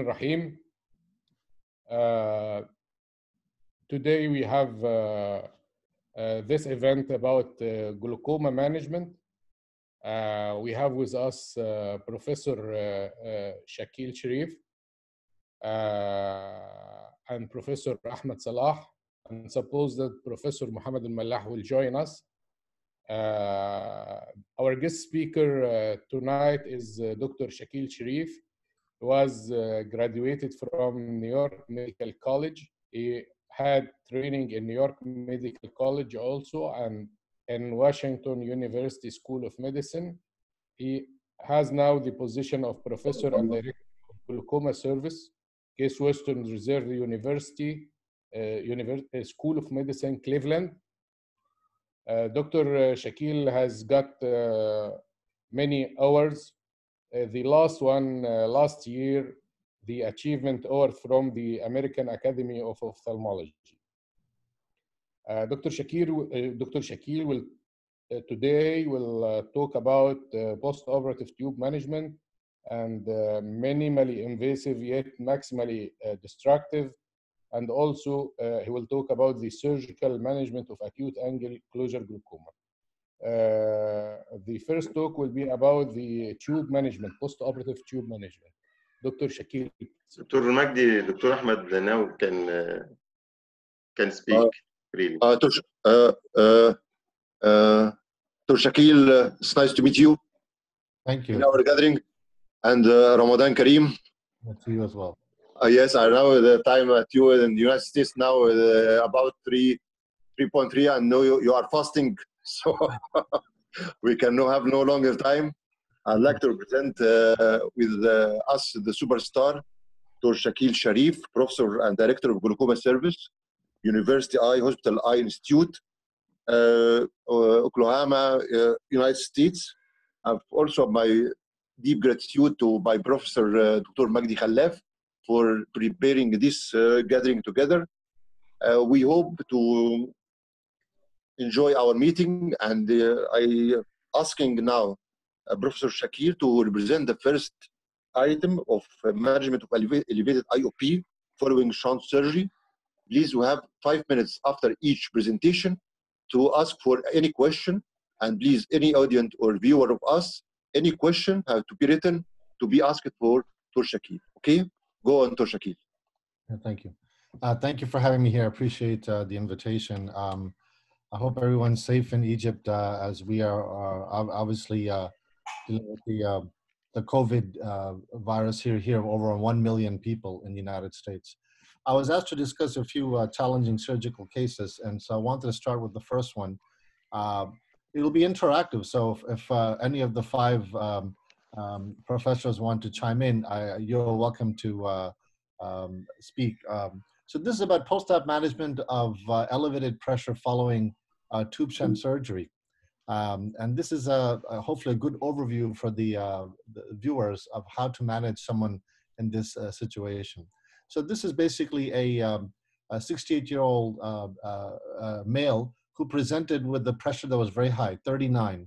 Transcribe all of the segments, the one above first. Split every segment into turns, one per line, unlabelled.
Ar-Rahim. Uh, today we have uh, uh, this event about uh, glaucoma management. Uh, we have with us Professor Shakeel Shareef and Professor Ahmed Salah. And suppose that Professor Muhammad al-Mallah will join us. Uh, our guest speaker uh, tonight is uh, Dr. Shakeel Shareef. He was graduated from New York Medical College. He had training in New York Medical College also and in Washington University School of Medicine. He has now the position of professor and director of glaucoma service, Case Western Reserve University, Univer- uh, School of Medicine, Cleveland. Uh, Dr. Shakeel has got uh, many awards. Uh, the last one uh, last year, the achievement award from the American Academy of Ophthalmology. Uh, Dr. Shakir, uh, Dr. Shakeel will uh, today will uh, talk about uh, post-operative tube management and uh, minimally invasive yet maximally uh, destructive and also uh, he will talk about the surgical management of acute angle closure glaucoma. Uh, the first talk will be about the tube management, post-operative tube management. Dr. Shakeel,
Dr. مجدي Dr. Ahmed now can, كان سبيك uh, really
uh, Tush, uh, uh, uh, Shakeel, uh, it's nice to meet you.
Thank you.
In our gathering. And uh, Ramadan Kareem.
To you as well.
Uh, yes, I know the time that you in the United States now uh, about 3, 3.3. I know you, you are fasting, so we can no, have no longer time. I'd like to present uh, with uh, us the superstar, Dr. Shakeel Shareef, Professor and Director of Glaucoma Service, University Eye Hospital Eye Institute, uh, uh, Oklahoma, United States. I've also my deep gratitude to my professor, Dr. Magdi Khalaf, for preparing this uh, gathering together. Uh, we hope to enjoy our meeting, and uh, I asking now Professor Shakir to represent the first item of management of eleva- elevated IOP following shunt surgery. Please, we have five minutes after each presentation to ask for any question, and please, any audience or viewer of us, any question have to be written to be asked for Dr. Shakir. Okay, go on, Dr. Shakir.
Yeah, Thank you. Uh, thank you for having me here. I appreciate uh, the invitation. Um, I hope everyone's safe in Egypt uh, as we are obviously uh, dealing with the, uh, the COVID uh, virus here, here over 1 million people in the United States. I was asked to discuss a few challenging surgical cases, and so I wanted to start with the first one. It'll be interactive, so if, if any of the five um, um, professors want to chime in, I, you're welcome to uh, um, speak. Um, so this is about post-op management of uh, elevated pressure following uh, tube shunt surgery. Um, and this is a, a hopefully a good overview for the, uh, the viewers of how to manage someone in this uh, situation. So this is basically a, um, 68-year-old uh, uh, uh, male who presented with the pressure that was very high, 39,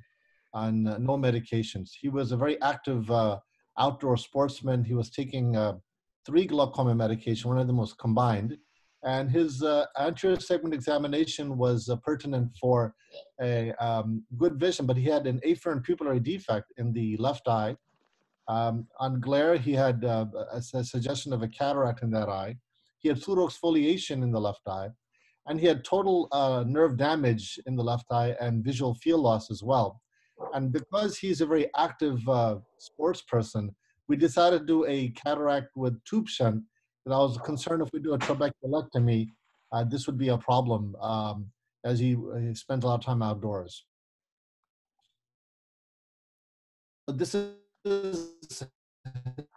on uh, no medications. He was a very active uh, outdoor sportsman. He was taking uh, three glaucoma medication, one of them was combined. And his uh, anterior segment examination was uh, pertinent for a um, good vision, but he had an afferent pupillary defect in the left eye. Um, on glare, he had a, a suggestion of a cataract in that eye. He had pseudoexfoliation in the left eye, and he had total uh, nerve damage in the left eye and visual field loss as well. And because he's a very active uh, sports person, we decided to do a cataract with tube shunt. And I was concerned if we do a trabeculectomy, uh, this would be a problem um, as he, he spent a lot of time outdoors. But This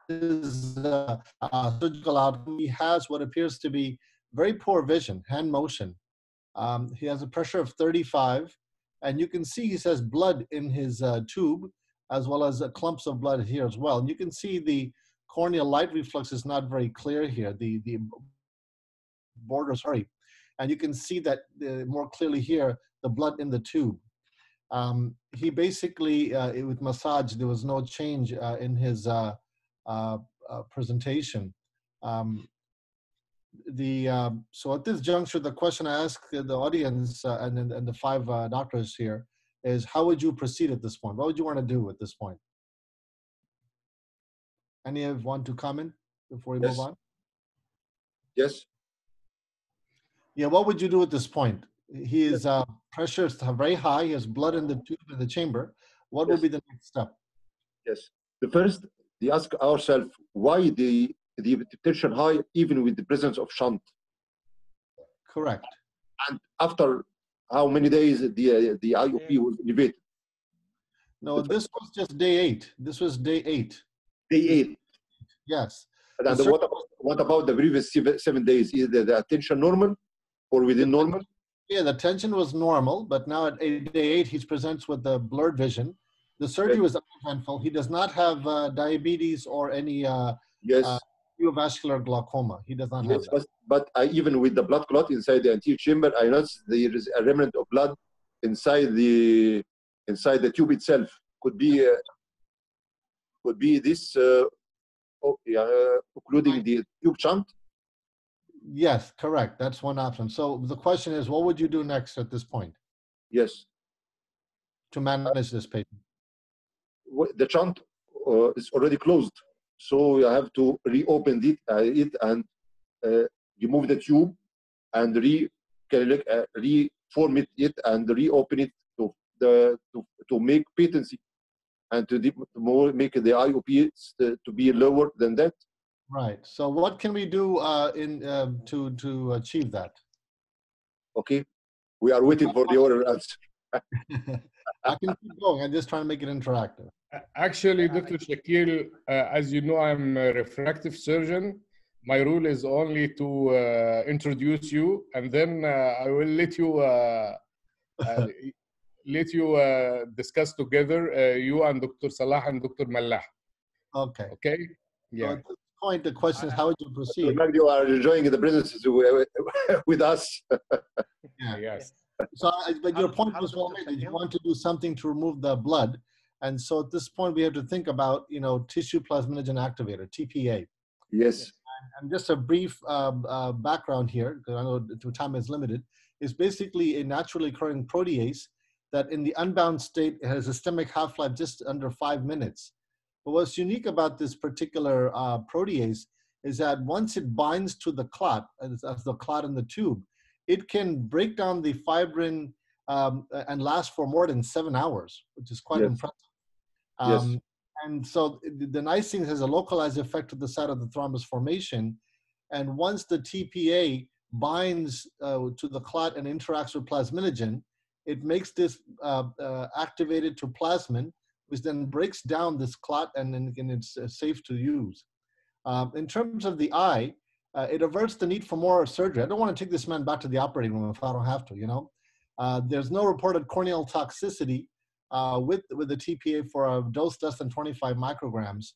is uh, uh, surgical outcome. He has what appears to be very poor vision, hand motion. Um, he has a pressure of 35, and you can see he says blood in his uh, tube, as well as uh, clumps of blood here as well. And you can see the corneal light reflex is not very clear here. The the border, sorry, and you can see that uh, more clearly here the blood in the tube. Um, he basically, uh, with massage, there was no change uh, in his uh, presentation. Um, the um, so at this juncture, the question I ask the audience uh, and, and the five uh, doctors here is, how would you proceed at this point? What would you want to do at this point? Any of want to comment before we
Yes.
move on?
Yes.
Yeah, what would you do at this point? He is uh, pressure is very high. He has blood in the tube in the chamber. What would be the next step?
Yes. The first, we ask ourselves why the the tension high even with the presence of shunt,
Correct.
and after how many days the the IOP was elevated.
No, this was just day eight. This was day eight.
Day eight.
Yes.
And
The
what about, what about the previous seven, seven days? Is the, the attention normal or within normal?
Yeah, the tension was normal, but now at eight, day eight, he presents with the blurred vision. The surgery
Okay.
was uneventful. He does not have uh, diabetes or any uh,
Yes.
Uh, neovascular glaucoma. He does not have that.
But, but I, even with the blood clot inside the anterior chamber, I noticed there is a remnant of blood inside the inside the tube itself. Could be uh, could be this, uh, oh, yeah, including the tube shunt.
Yes, correct. That's one option. So the question is, what would you do next at this point
Yes.
to manage this patient?
The shunt uh, is already closed, so you have to reopen it, uh, it and uh, remove the tube and re uh, reform it, it and reopen it to the to, to make patency and to, more make the IOP to be lower than that.
Right. So what can we do uh, in um, to to achieve that?
Okay, we are waiting for the order answer.
I can keep going. I'm just trying to make it interactive.
Actually, Dr. Shakeel, uh, as you know, I'm a refractive surgeon. My rule is only to uh, introduce you, and then uh, I will let you uh, uh, let you uh, discuss together, uh, you and Dr. Salah and Dr. Mallah.
Okay.
Okay?
So
Yeah.
at this point, the question is, how would you proceed?
Magdi, you are enjoying the presence with, with us.
Yeah.
Yes.
So, but
How
your
does-
point
how
was
does
well made. You want to do something to remove the blood, and so at this point, we have to think about, you know, tissue plasminogen activator (TPA).
Yes.
And just a brief um, uh, background here, because I know the time is limited, is basically a naturally occurring protease that in the unbound state has a systemic half-life just under five minutes. But what's unique about this particular uh, protease is that once it binds to the clot, as, as the clot in the tube, it can break down the fibrin um, and last for more than seven hours, which is quite
Yes.
impressive.
Yes.
Um, and so the nice thing is it has a localized effect to the site of the thrombus formation. And once the TPA binds uh, to the clot and interacts with plasminogen, it makes this uh, uh, activated to plasmin, which then breaks down this clot and then and it's uh, safe to use. Um, in terms of the eye, uh, it averts the need for more surgery. I don't want to take this man back to the operating room if I don't have to, you know. Uh, there's no reported corneal toxicity uh, with, with the TPA for a dose less than 25 micrograms.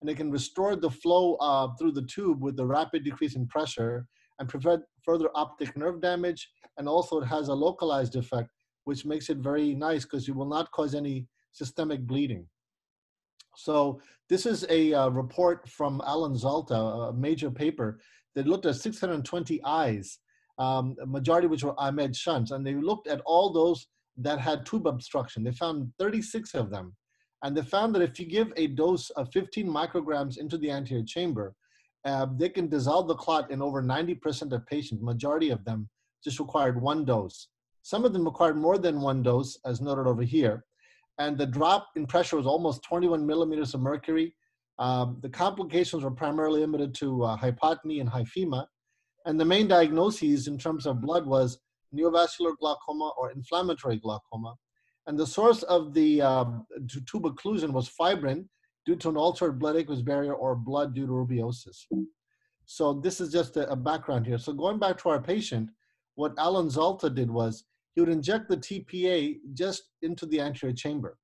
And it can restore the flow uh, through the tube with the rapid decrease in pressure and prevent further optic nerve damage. And also it has a localized effect, which makes it very nice because you will not cause any systemic bleeding. So this is a uh, report from Alan Zalta, a major paper that looked at 620 eyes, um, majority which were Ahmed shunts, and they looked at all those that had tube obstruction. They found 36 of them. And they found that if you give a dose of 15 micrograms into the anterior chamber, uh, they can dissolve the clot in over 90% of patients. Majority of them just required one dose. Some of them required more than one dose, as noted over here. And the drop in pressure was almost 21 millimeters of mercury. Um, the complications were primarily limited to uh, hypotony and hyphema. And the main diagnoses in terms of blood was neovascular glaucoma or inflammatory glaucoma. And the source of the um, tube occlusion was fibrin due to an altered blood aqueous barrier or blood due to rubeosis. So this is just a, a background here. So going back to our patient, what Alan Zalta did was he would inject the TPA just into the anterior chamber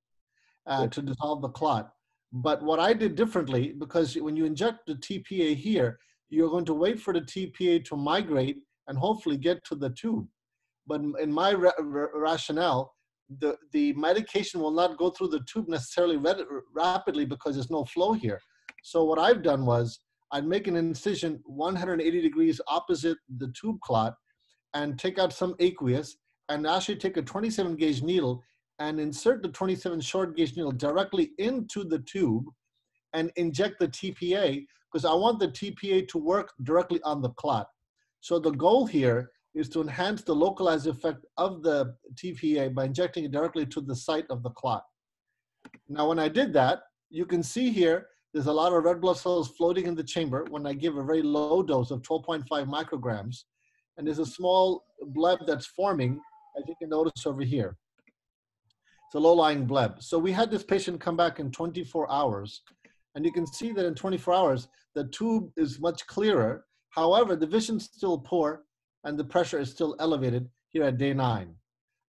uh, to dissolve the clot. But what I did differently, because when you inject the TPA here, you're going to wait for the TPA to migrate and hopefully get to the tube. But in- my ra- ra- rationale, the, the medication will not go through the tube necessarily ra- rapidly because there's no flow here. So what I've done was I'd make an incision 180 degrees opposite the tube clot and take out some aqueous and actually take a 27 gauge needle and insert the 27 short gauge needle directly into the tube and inject the TPA because I want the TPA to work directly on the clot. So the goal here is to enhance the localized effect of the TPA by injecting it directly to the site of the clot. Now, when I did that, you can see here, there's a lot of red blood cells floating in the chamber when I give a very low dose of 12.5 micrograms. And there's a small bleb that's forming, as you can notice over here. It's a low-lying bleb. So we had this patient come back in 24 hours, and you can see that in 24 hours, the tube is much clearer. However, the vision's still poor, and the pressure is still elevated here at day nine.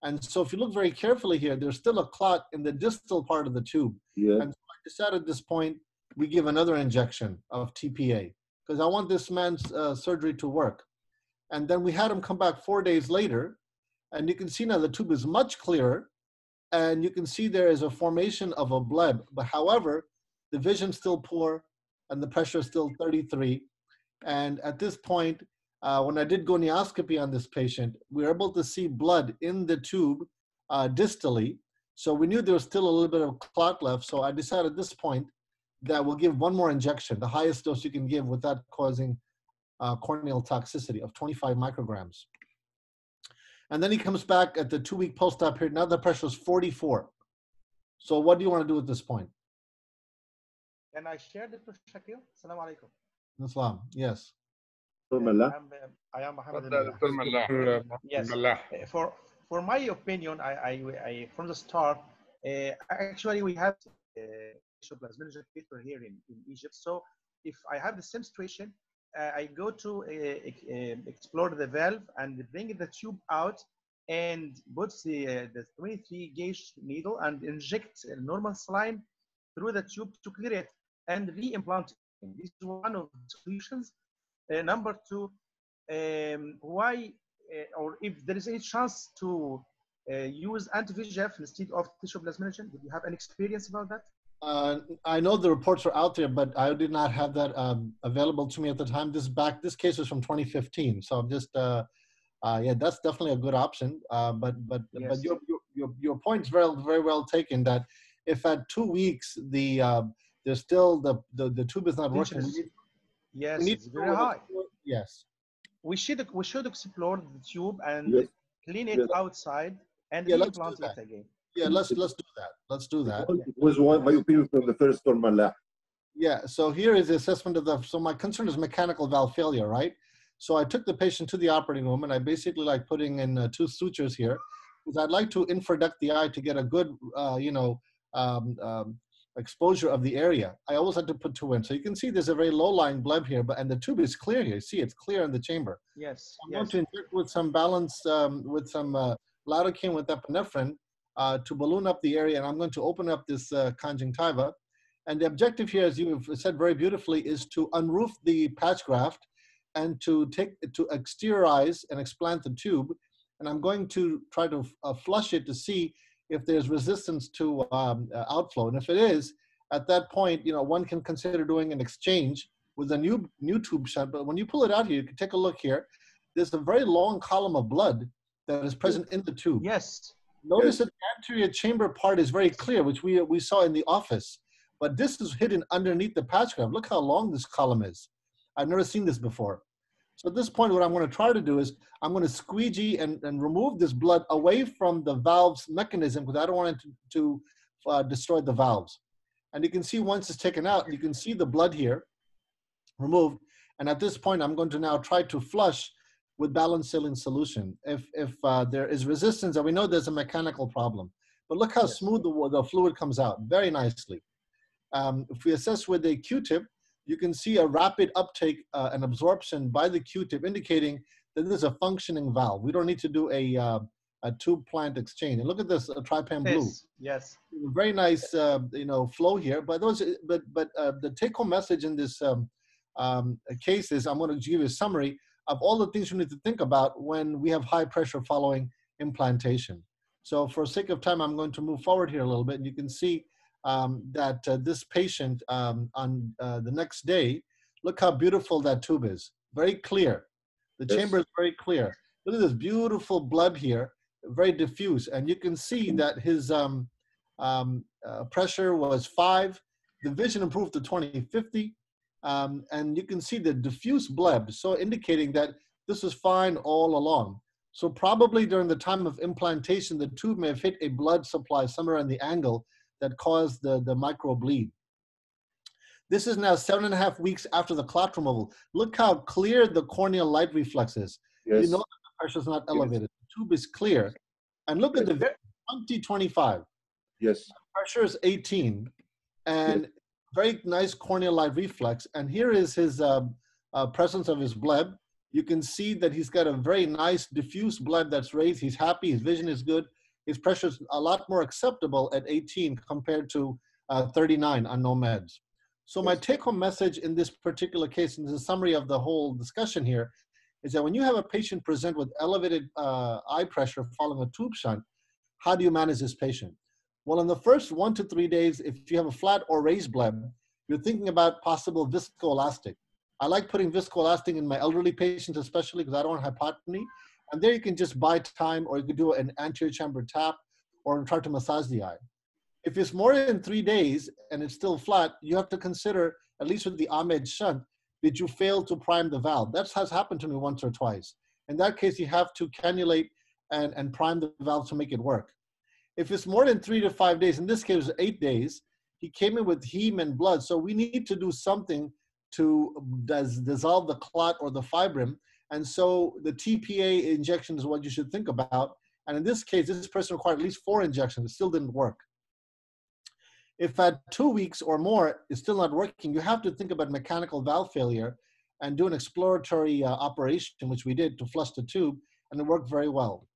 And so if you look very carefully here, there's still a clot in the distal part of the tube.
Yeah.
And so I decided at this point, we give another injection of TPA because I want this man's uh, surgery to work. And then we had him come back four days later, and you can see now the tube is much clearer, and you can see there is a formation of a bleb. But however, the vision's still poor, and the pressure is still 33. And at this point, uh, when I did gonioscopy on this patient, we were able to see blood in the tube uh, distally. So we knew there was still a little bit of clot left. So I decided at this point that we'll give one more injection, the highest dose you can give without causing uh, corneal toxicity of 25 micrograms and then he comes back at the two week post op period. Now the pressure is 44. So what do you want to do at this point?
Can I share the to Shakeel? Assalamu alaikum.
Assalam. Yes.
Uh, I am Yes. Uh, for for my opinion, I, I, I from the start, uh, actually we have uh, here in, in Egypt. So if I have the same situation, I go to uh, um, explore the valve and bring the tube out and put the, uh, the 23 gauge needle and inject a normal saline through the tube to clear it and re-implant it. This is one of the solutions. Uh, number two, um, why uh, or if there is any chance to uh, use anti-VEGF instead of tissue plasminogen? Do you have any experience about that?
Uh, I know the reports are out there, but I did not have that um, available to me at the time. This back, this case was from 2015, so I'm just, uh, uh, yeah, that's definitely a good option. Uh, but but but
Yes.
your your your, your point's very very well taken. That if at two weeks the uh, there's still the, the the tube is not working, we
Tension is- Yes, it's very high.
Yes.
We should we should explore the tube and
Yes.
clean it
Yes.
outside and
Yeah, let's
re-implant it again.
Yeah, let's let's do that. Let's do that.
It was one, my opinion from the first Dr. Mallah.
Yeah, so here is the assessment of the, so my concern is mechanical valve failure, right? So I took the patient to the operating room and I basically like putting in uh, two sutures here because I'd like to infraduct the eye to get a good, uh, you know, um, um, exposure of the area. I always had to put two in. So you can see there's a very low lying bleb here, but and the tube is clear here. See, it's clear in the chamber.
Yes,
I'm going to inject with some balance, um, with some uh, lidocaine with epinephrine uh, to balloon up the area, and I'm going to open up this uh, conjunctiva. And the objective here, as you have said very beautifully, is to unroof the patch graft and to take to exteriorize and explant the tube. And I'm going to try to uh, flush it to see if there's resistance to um, uh, outflow. And if it is, at that point, you know, one can consider doing an exchange with a new new tube shunt. But when you pull it out here, you can take a look here. There's a very long column of blood that is present in the tube.
Yes,
Notice that the anterior chamber part is very clear, which we, we saw in the office. But this is hidden underneath the patch graft. Look how long this column is. I've never seen this before. So at this point, what I'm going to try to do is I'm going to squeegee and, and remove this blood away from the valve's mechanism because I don't want it to, to uh, destroy the valves. And you can see once it's taken out, you can see the blood here removed. And at this point, I'm going to now try to flush with balanced saline solution. If, if uh, there is resistance, and we know there's a mechanical problem, but look how smooth the, the fluid comes out, very nicely. Um, if we assess with a Q-tip, you can see a rapid uptake uh, and absorption by the Q-tip, indicating that this is a functioning valve. We don't need to do a, uh, a tube plant exchange. And look at this, uh, trypan blue
yes, yes.
very nice uh, you know flow here but those but but uh, the take home message in this um, um, case is i'm going to give you a summary of all the things you need to think about when we have high pressure following implantation so for sake of time i'm going to move forward here a little bit and you can see um, that uh, this patient um, on uh, the next day, look how beautiful that tube is. Very clear. The
Yes.
chamber is very clear. Look at this beautiful blood here, very diffuse. And you can see that his um, um, uh, pressure was five. The vision improved to 2050. Um, and you can see the diffuse bleb, so indicating that this was fine all along. So probably during the time of implantation, the tube may have hit a blood supply somewhere in the angle that caused the, the micro bleed. This is now seven and a half weeks after the clot removal. Look how clear the corneal light reflex is.
Yes.
You know that the pressure is not elevated. The tube is clear. And look at the vi- 2025
yes.
pressure is 18 and very nice corneal light reflex. And here is his um, uh, presence of his bleb. You can see that he's got a very nice diffuse bleb that's raised. He's happy. His vision is good. His pressure is a lot more acceptable at 18 compared to uh, 39 on no meds. So my take-home message in this particular case, and this is a summary of the whole discussion here, is that when you have a patient present with elevated uh, eye pressure following a tube shunt, how do you manage this patient? Well, in the first one to three days, if you have a flat or raised bleb, you're thinking about possible viscoelastic. I like putting viscoelastic in my elderly patients, especially because I don't have hypotony. And there you can just buy time, or you could do an anterior chamber tap, or try to massage the eye. If it's more than three days and it's still flat, you have to consider, at least with the Ahmed shunt, did you fail to prime the valve? That has happened to me once or twice. In that case, you have to cannulate and, and prime the valve to make it work. If it's more than three to five days, in this case, eight days, he came in with heme and blood. So we need to do something to dis- dissolve the clot or the fibrin. And so the TPA injection is what you should think about. And in this case, this person required at least four injections. It still didn't work. If at two weeks or more it's still not working, you have to think about mechanical valve failure and do an exploratory uh, operation, which we did to flush the tube, and it worked very well.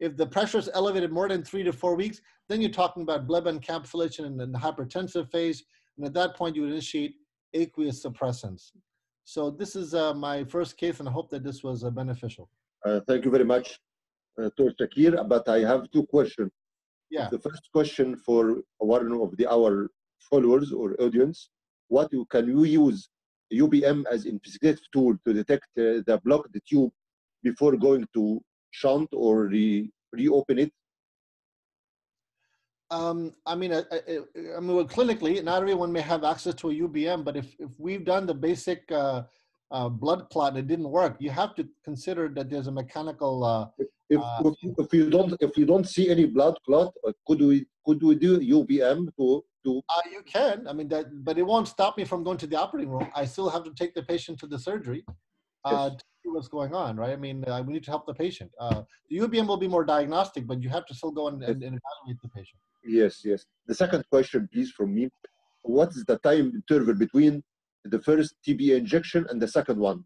If the pressure is elevated more than three to four weeks, then you're talking about bleb encapsulation and then the hypertensive phase. And at that point, you would initiate aqueous suppressants. So this is uh, my first case, and I hope that this was uh, beneficial.
Uh, thank you very much, uh, Dr. Shakir. But I have two questions.
Yeah.
The first question for one of the our followers or audience: What you, can you use UBM as investigative tool to detect uh, the blocked tube before going to shunt or re, reopen it?
Um, I mean, I, I, I mean, well, clinically, not everyone may have access to a UBM, but if, if we've done the basic uh, uh, blood clot and it didn't work, you have to consider that there's a mechanical. Uh,
If,
Uh,
if, if you don't if you don't see any blood clot, uh, could we could we do UBM to to
uh, you can, I mean, that, but it won't stop me from going to the operating room. I still have to take the patient to the surgery uh,
Yes.
What's going on, right? I mean, uh, we need to help the patient. Uh, the UBM will be more diagnostic, but you have to still go and, and, and evaluate the patient.
Yes, yes. The second question, please, from me. What is the time interval between the first TB injection and the second one?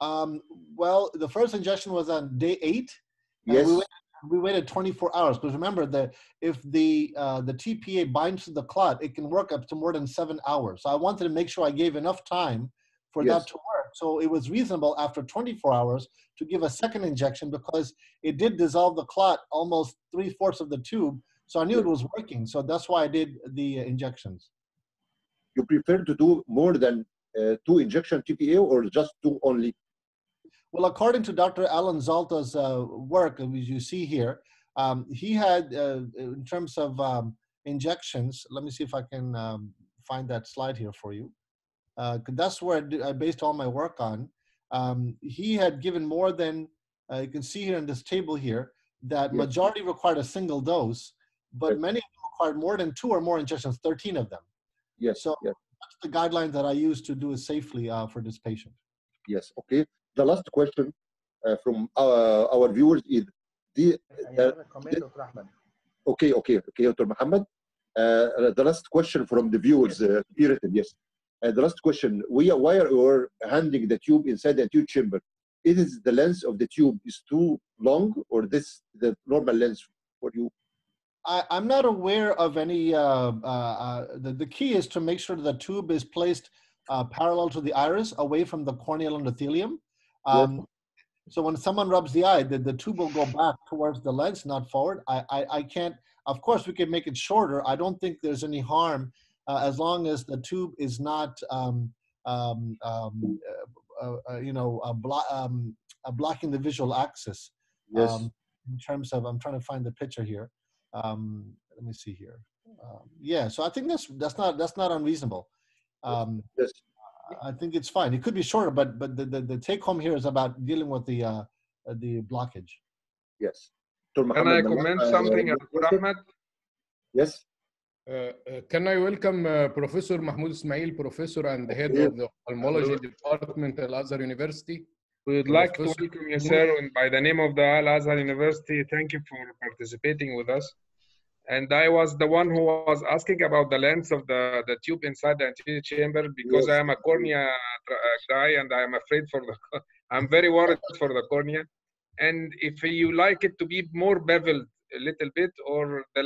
Um, well, the first injection was on day eight.
Yes.
We waited, we waited 24 hours because remember that if the uh, the TPA binds to the clot, it can work up to more than seven hours. So I wanted to make sure I gave enough time for
Yes.
that to work. So it was reasonable after 24 hours to give a second injection because it did dissolve the clot almost three fourths of the tube. So I knew it was working. So that's why I did the injections.
You prefer to do more than uh, two injection TPA or just two only?
Well, according to Dr. Alan Zalta's uh, work, as you see here, um, he had, uh, in terms of um, injections, let me see if I can um, find that slide here for you. Uh, 'cause that's where I, did, I based all my work on. Um, he had given more than, uh, you can see here in this table here, that
Yes.
majority required a single dose, but
Yes.
many of them required more than two or more injections, 13 of them.
Yes,
So-
yes,
That's the guidelines that I use to do it safely uh, for this patient.
yes. Okay. The last question uh, from our, our viewers is the,
I have a comment, Dr. Ahmed.
okay, okay, okay, Dr. Muhammad. Uh, the last question from the viewers, uh, Puritan, yes. Uh, the last question, we are, why are you handling the tube inside the tube chamber? It is the length of the tube is too long or this the normal length for you?
I, I'm not aware of any. Uh, uh, uh, the, the key is to make sure the tube is placed uh, parallel to the iris, away from the corneal endothelium. Um, So when someone rubs the eye, the, the tube will go back towards the lens, not forward. I, I, I can't, of course, we can make it shorter. I don't think there's any harm as long as the tube is not, um, um, um, uh, uh, you know, uh, blo- um, uh, blocking the visual axis.
Yes.
Um, in terms of, I'm trying to find the picture here. Um, let me see here. Um, yeah, so I think that's that's not that's not unreasonable. Um,
yes.
I think it's fine. It could be shorter, but but the, the, the take home here is about dealing with the uh, uh, the blockage.
Yes.
Can I comment
uh,
something, Dr. Ahmed?
Yes.
Uh, uh, can I welcome uh, Professor Mahmoud Ismail, professor and head
Yes.
of the ophthalmology department at Al Azhar University?
We would like to welcome you, sir, and by the name of the Al Azhar University. Thank you for participating with us. And I was the one who was asking about the length of the, the tube inside the anterior chamber because
Yes.
I am a cornea uh, guy and I am afraid for the, I'm very worried for the cornea. And if you like it to be more beveled a little bit or the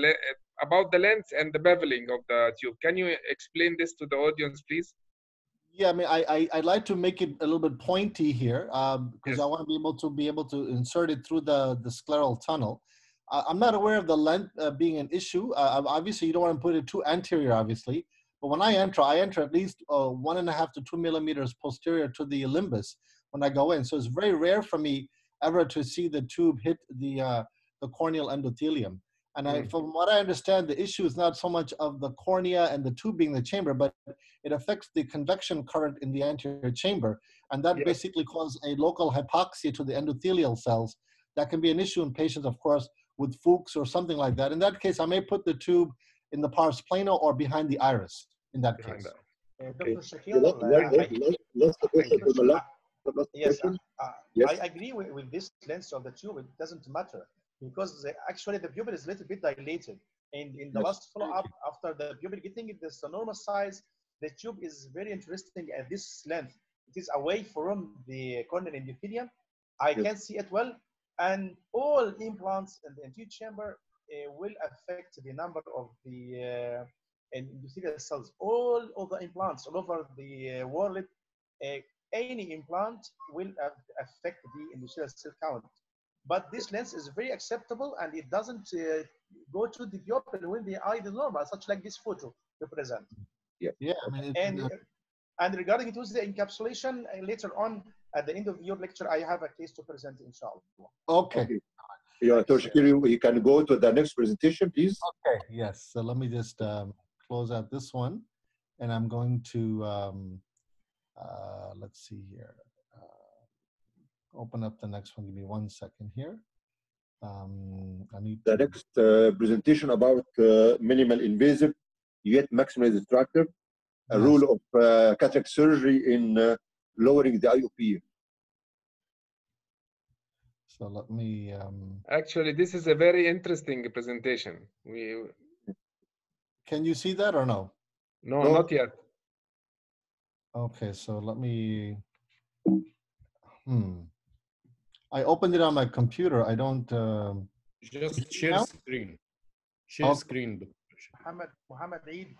about the length and the beveling of the tube, can you explain this to the audience, please?
Yeah, I mean, I, I I'd like to make it a little bit pointy here um, because
Yes.
I want to be able to be able to insert it through the the scleral tunnel. Uh, I'm not aware of the length uh, being an issue. Uh, obviously, you don't want to put it too anterior, obviously. But when I enter, I enter at least uh, one and a half to two millimeters posterior to the limbus when I go in. So it's very rare for me ever to see the tube hit the uh, the corneal endothelium. And I,
Mm.
from what I understand, the issue is not so much of the cornea and the tube being the chamber, but it affects the convection current in the anterior chamber. And that
Yes.
basically causes a local hypoxia to the endothelial cells. That can be an issue in patients, of course, with Fuchs or something like that. In that case, I may put the tube in the pars plana or behind the iris in that
Behind
case.
that.
Uh,
Okay.
Dr.
The
Shakeel,
last,
uh,
one-
I-
last, last question,
Thank you.
Dr. Malak. The last
Yes, uh,
Yes.
I agree with, with this length of the tube. It doesn't matter because actually the pupil is a little bit dilated. And in the
Yes.
last follow-up, after the pupil getting this enormous size, the tube is very interesting at this length. It is away from the corneal endothelium. I
Yes.
can see it well. And all implants in the anterior chamber uh, will affect the number of the uh, endothelial cells. All of the implants all over the uh, world uh, any implant will affect the endothelial cell count. But this lens is very acceptable and it doesn't uh, go to the pupil when the eye is normal, such like this photo represent.
Yeah, I mean, it,
And,
uh,
and regarding it was the encapsulation, uh, later on at the end of your lecture, I have a case to present, inshallah.
okay.
Okay. Yeah, Dr. You- you can go to the next presentation, please.
Okay, yes. So let me just um, close out this one. And I'm going to, um, uh, let's see here. Open up the next one. Give me one second here. Um, I need
The
to,
next uh, presentation about uh, minimal invasive yet maximally destructive, a
Yes.
role of uh, cataract surgery in uh, lowering the IOP.
So let me, um,
Actually, this is a very interesting presentation. We
can you see that or no?
no,
No.
not yet.
Okay, so let me, hmm. I opened it on my computer. I don't, um,
Just share
now?
screen. Share
Okay.
screen. Dr.
Muhammad, Muhammad Eid,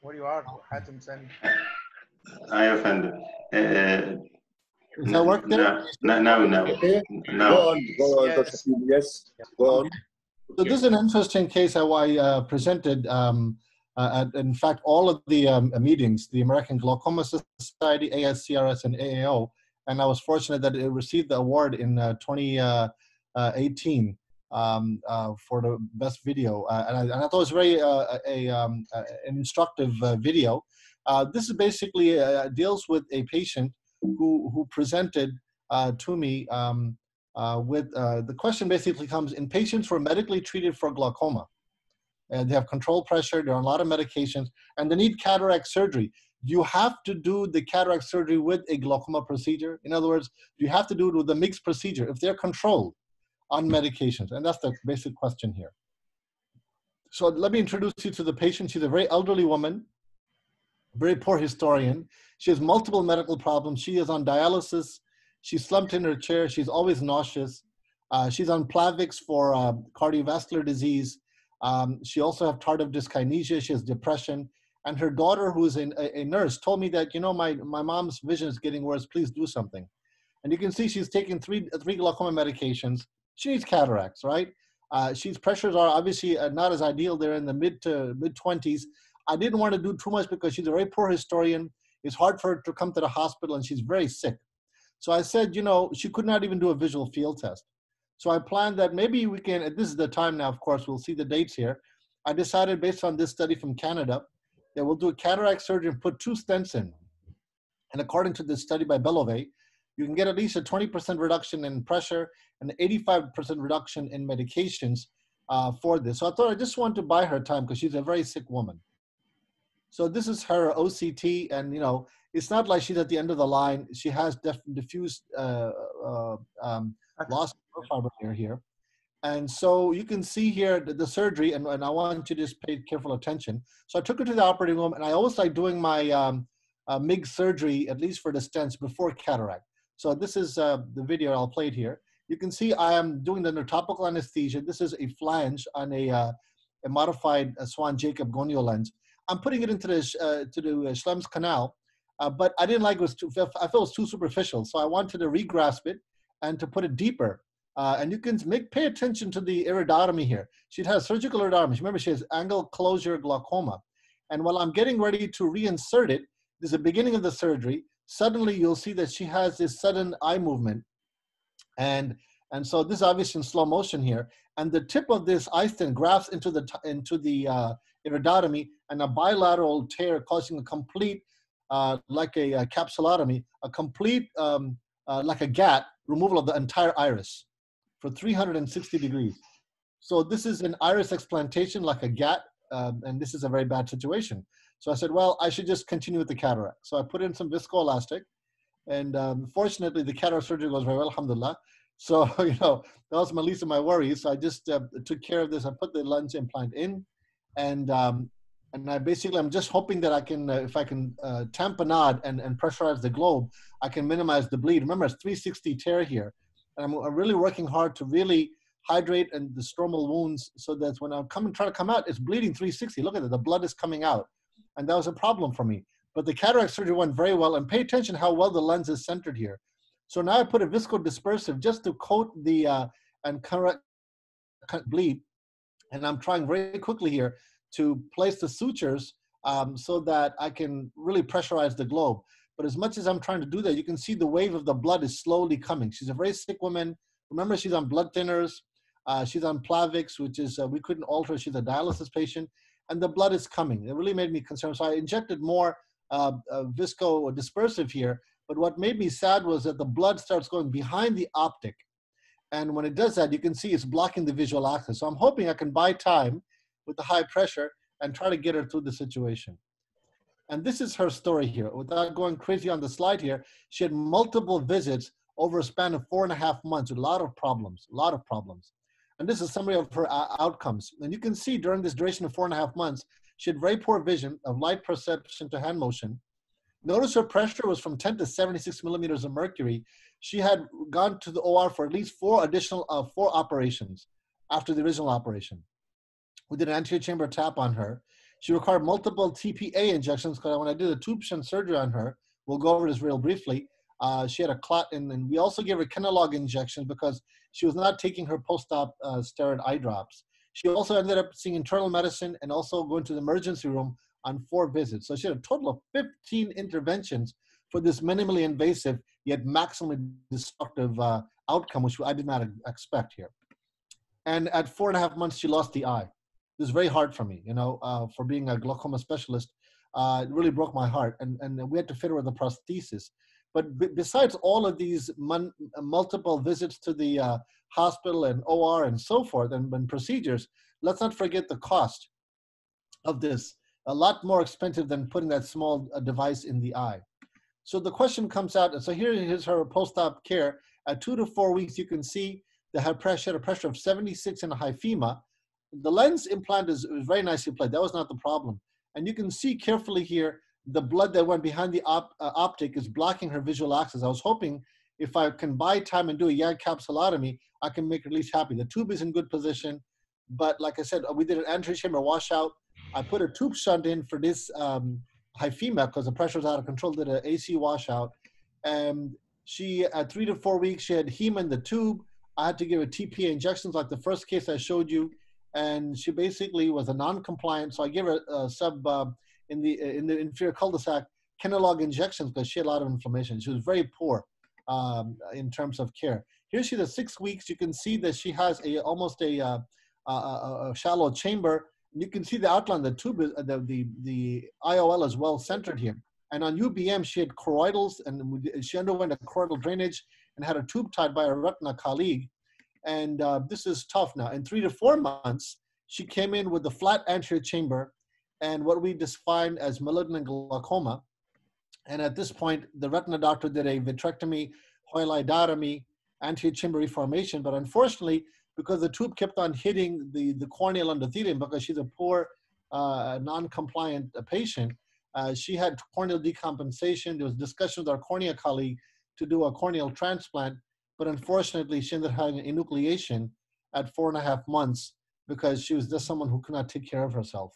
where you are, Hatem Sani.
I offended. Uh,
does that work there?
No, no, no,
Okay,
no.
go on, go on,
Yes.
Dr. Yes, go on.
So this is an interesting case how I uh, presented, um, uh, at, in fact, all of the um, meetings, the American Glaucoma Society, ASCRS, and AAO, and I was fortunate that it received the award in uh, 2018 um, uh, for the best video, uh, and, I, and I thought it was very uh, a, um, uh, an instructive uh, video. Uh, this is basically uh, deals with a patient who who presented uh, to me. Um, uh, with uh, the question basically comes in patients who are medically treated for glaucoma and they have control pressure they're on a lot of medications and they need cataract surgery you have to do the cataract surgery with a glaucoma procedure in other words you have to do it with a mixed procedure if they're controlled on medications and that's the basic question here so let me introduce you to the patient she's a very elderly woman very poor historian she has multiple medical problems she is on dialysis She's slumped in her chair. She's always nauseous. Uh, she's on Plavix for uh, cardiovascular disease. Um, she also has tardive dyskinesia. She has depression. And her daughter, who is a, a nurse, told me that, you know, my, my mom's vision is getting worse. Please do something. And you can see she's taking three, three glaucoma medications. She needs cataracts, right? Uh, she's pressures are obviously uh, not as ideal. They're in the mid to mid 20s. I didn't want to do too much because she's a very poor historian. It's hard for her to come to the hospital and she's very sick. So I said, you know, she could not even do a visual field test. So I planned that maybe we can, this is the time now, of course, we'll see the dates here. I decided based on this study from Canada that we'll do a cataract surgery and put two stents in. And according to this study by Belovay, you can get at least a 20% reduction in pressure and 85% reduction in medications uh, for this. So I thought I just want to buy her time because she's a very sick woman. So this is her OCT, and you know, it's not like she's at the end of the line. She has diffuse uh, uh, um, loss of fiber here. And so you can see here the, the surgery, and, and, I want you to just pay careful attention. So I took her to the operating room, and I always like doing my um, uh, MIG surgery, at least for the stents, before cataract. So this is uh, the video I'll play it here. You can see I am doing the topical anesthesia. This is a flange on a, uh, a modified uh, Swan-Jacob gonio lens. I'm putting it into the uh, to the uh, Schlemm's canal, but I didn't like it was too. I felt it was too superficial, so I wanted to regrasp it and to put it deeper. Uh, and you can make pay attention to the iridotomy here. She has surgical iridotomy. Remember, she has angle closure glaucoma. And while I'm getting ready to reinsert it, this is the beginning of the surgery. Suddenly, you'll see that she has this sudden eye movement, and and so this is obviously in slow motion here. And the tip of this iStent grafts into the into the uh, iridotomy and a bilateral tear causing a complete, uh, like a, a, capsulotomy, a complete, um, uh, like a GAT, removal of the entire iris for 360 degrees. So this is an iris explantation like a GAT, um, and this is a very bad situation. So I said, well, I should just continue with the cataract. So I put in some viscoelastic, and um, fortunately the cataract surgery goes very well, alhamdulillah. So, you know, that was my least of my worries. So I just uh, took care of this. I put the lens implant in, and um, and I basically I'm just hoping that I can, uh, if I can uh, tamponade and, and pressurize the globe, I can minimize the bleed. Remember, it's 360 tear here, and I'm, I'm really working hard to really hydrate and the stromal wounds so that when I'm coming try to come out, it's bleeding 360. Look at it, the blood is coming out, and that was a problem for me. But the cataract surgery went very well, and pay attention how well the lens is centered here. So now I put a viscodispersive just to coat the uh, and correct bleed, and I'm trying very quickly here to place the sutures um, so that I can really pressurize the globe. But as much as I'm trying to do that, you can see the wave of the blood is slowly coming. She's a very sick woman. Remember, she's on blood thinners. Uh, she's on Plavix, which is, uh, we couldn't alter. She's a dialysis patient. And the blood is coming. It really made me concerned. So I injected more uh, uh visco dispersive here. But what made me sad was that the blood starts going behind the optic. And when it does that, you can see it's blocking the visual axis. So I'm hoping I can buy time with the high pressure and try to get her through the situation. And this is her story here. Without going crazy on the slide here, she had multiple visits over a span of four and a half months a lot of problems, a lot of problems. And this is a summary of her uh, outcomes. And you can see during this duration of four and a half months, she had very poor vision of light perception to hand motion. Notice her pressure was from 10 to 76 millimeters of mercury. She had gone to the OR for at least four additional, uh, four operations after the original operation. We did an anterior chamber tap on her. She required multiple TPA injections because when I did a tube shunt surgery on her, we'll go over this real briefly. Uh, she had a clot, and, and we also gave her Kenalog injections because she was not taking her post-op uh, steroid eye drops. She also ended up seeing internal medicine and also going to the emergency room on four visits. So she had a total of 15 interventions for this minimally invasive yet maximally destructive uh, outcome, which I did not expect here. And at four and a half months, she lost the eye this is very hard for me, you know, uh, for being a glaucoma specialist. Uh, it really broke my heart, and, and we had to fit her with a prosthesis. But b- besides all of these mon- multiple visits to the uh, hospital and OR and so forth, and, and procedures, let's not forget the cost of this. A lot more expensive than putting that small uh, device in the eye. So the question comes out. So here is her post-op care. At two to four weeks, you can see that her pressure, a pressure of 76 in a hyphema, the lens implant is, is very nicely played. That was not the problem. And you can see carefully here, the blood that went behind the op, uh, optic is blocking her visual axis. I was hoping if I can buy time and do a YAG capsulotomy, I can make her at least happy. The tube is in good position, but like I said, we did an anterior chamber washout. I put a tube shunt in for this um, hyphema because the pressure was out of control, did an AC washout. And She, at three to four weeks, she had heme in the tube. I had to give her TPA injections like the first case I showed you. And she basically was a non-compliant. So I gave her a sub uh, in the in the inferior cul-de-sac Kenalog injections because she had a lot of inflammation. She was very poor um, in terms of care. Here she's at six weeks. You can see that she has a almost a, uh, a, a, shallow chamber. You can see the outline. The tube is the the, the IOL is well centered here. And on UBM, she had choroidals and she underwent a choroidal drainage and had a tube tied by a retina colleague. And uh, this is tough now. In three to four months, she came in with a flat anterior chamber and what we define as malignant glaucoma. And at this point, the retina doctor did a vitrectomy, hyaloidotomy, anterior chamber reformation. But unfortunately, because the tube kept on hitting the, the corneal endothelium because she's a poor, uh, non-compliant patient, uh, she had corneal decompensation. There was discussion with our cornea colleague to do a corneal transplant, but unfortunately, she ended up having an enucleation at four and a half months because she was just someone who could not take care of herself.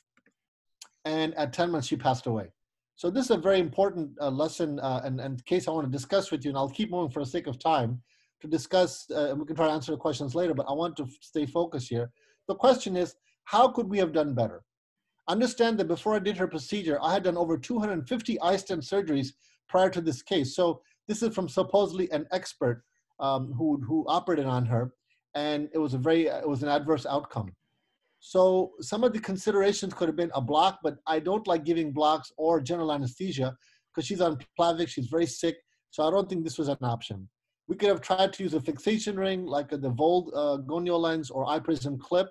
And at 10 months, she passed away. So this is a very important uh, lesson uh, and, and case I want to discuss with you, and I'll keep moving for the sake of time to discuss, uh, and we can try to answer the questions later, but I want to stay focused here. The question is, how could we have done better? Understand that before I did her procedure, I had done over 250 iStent surgeries prior to this case. So this is from supposedly an expert um, who, who operated on her, and it was a very, it was an adverse outcome. So some of the considerations could have been a block, but I don't like giving blocks or general anesthesia because she's on Plavix, she's very sick. So I don't think this was an option. We could have tried to use a fixation ring like the Volk uh, lens or iPrism clip.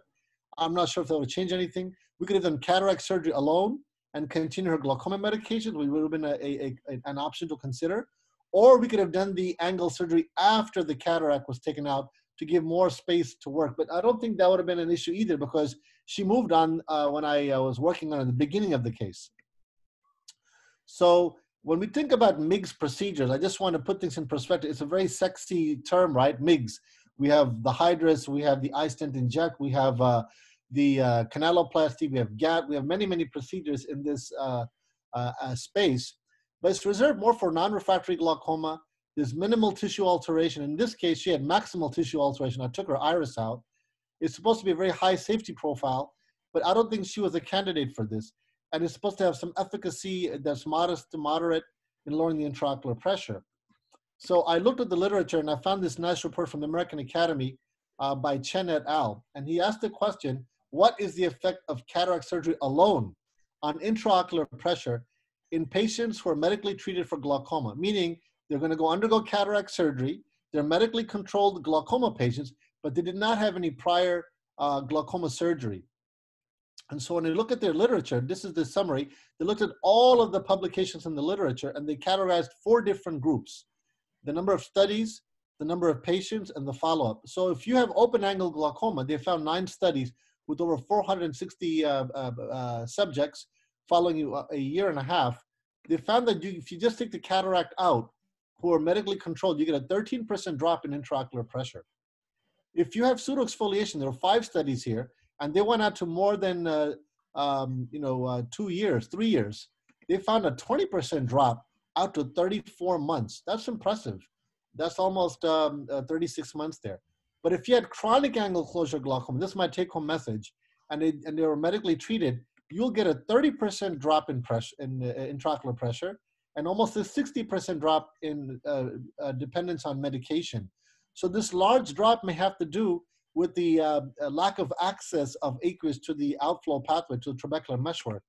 I'm not sure if that would change anything. We could have done cataract surgery alone and continue her glaucoma medications, which would have been a, a, a, an option to consider. Or we could have done the angle surgery after the cataract was taken out to give more space to work. But I don't think that would have been an issue either because she moved on uh, when I uh, was working on the beginning of the case. So when we think about MIGS procedures, I just want to put things in perspective. It's a very sexy term, right? MIGS. We have the hydrus, we have the iStent inject, we have uh, the uh, canaloplasty, we have GATT, we have many, many procedures in this uh, uh, space. But it's reserved more for non-refractory glaucoma. There's minimal tissue alteration. In this case, she had maximal tissue alteration. I took her iris out. It's supposed to be a very high safety profile, but I don't think she was a candidate for this. And it's supposed to have some efficacy that's modest to moderate in lowering the intraocular pressure. So I looked at the literature and I found this nice report from the American Academy uh, by Chen et al. And he asked the question, what is the effect of cataract surgery alone on intraocular pressure in patients who are medically treated for glaucoma? Meaning they're gonna go undergo cataract surgery, they're medically controlled glaucoma patients, but they did not have any prior uh, glaucoma surgery. And so when you look at their literature, this is the summary, they looked at all of the publications in the literature and they categorized four different groups. The number of studies, the number of patients, and the follow-up. So if you have open angle glaucoma, they found nine studies with over 460 uh, uh, uh, subjects following you a year and a half. They found that you, if you just take the cataract out, who are medically controlled, you get a 13% drop in intraocular pressure. If you have pseudoexfoliation, there are five studies here, and they went out to more than uh, um, you know uh, two years, three years. They found a 20% drop out to 34 months. That's impressive. That's almost um, uh, 36 months there. But if you had chronic angle closure glaucoma, this is my take-home message, and they, and they were medically treated, you'll get a 30% drop in pressure in uh, intraocular pressure, and almost a 60% drop in uh, uh, dependence on medication. So this large drop may have to do with the uh, lack of access of aqueous to the outflow pathway to the trabecular meshwork.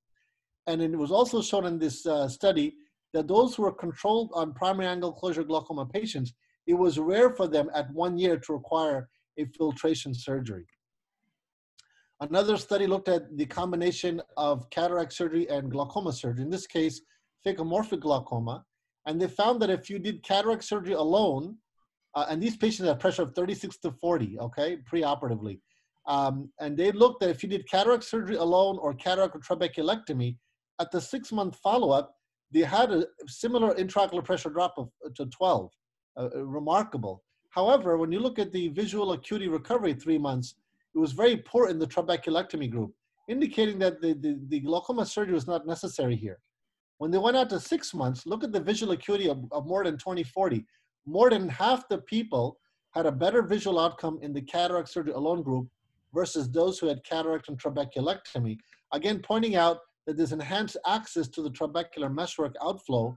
And it was also shown in this uh, study that those who were controlled on primary angle closure glaucoma patients, it was rare for them at one year to require a filtration surgery. Another study looked at the combination of cataract surgery and glaucoma surgery. In this case, phacomorphic glaucoma, and they found that if you did cataract surgery alone, uh, and these patients had pressure of 36 to 40, okay, preoperatively, um, and they looked that if you did cataract surgery alone or cataract trabeculectomy, at the six-month follow-up, they had a similar intraocular pressure drop of to 12, uh, uh, remarkable. However, when you look at the visual acuity recovery three months, it was very poor in the trabeculectomy group, indicating that the, the, the glaucoma surgery was not necessary here. When they went out to six months, look at the visual acuity of, of more than 2040. more than half the people had a better visual outcome in the cataract surgery alone group versus those who had cataract and trabeculectomy. Again, pointing out that there's enhanced access to the trabecular meshwork outflow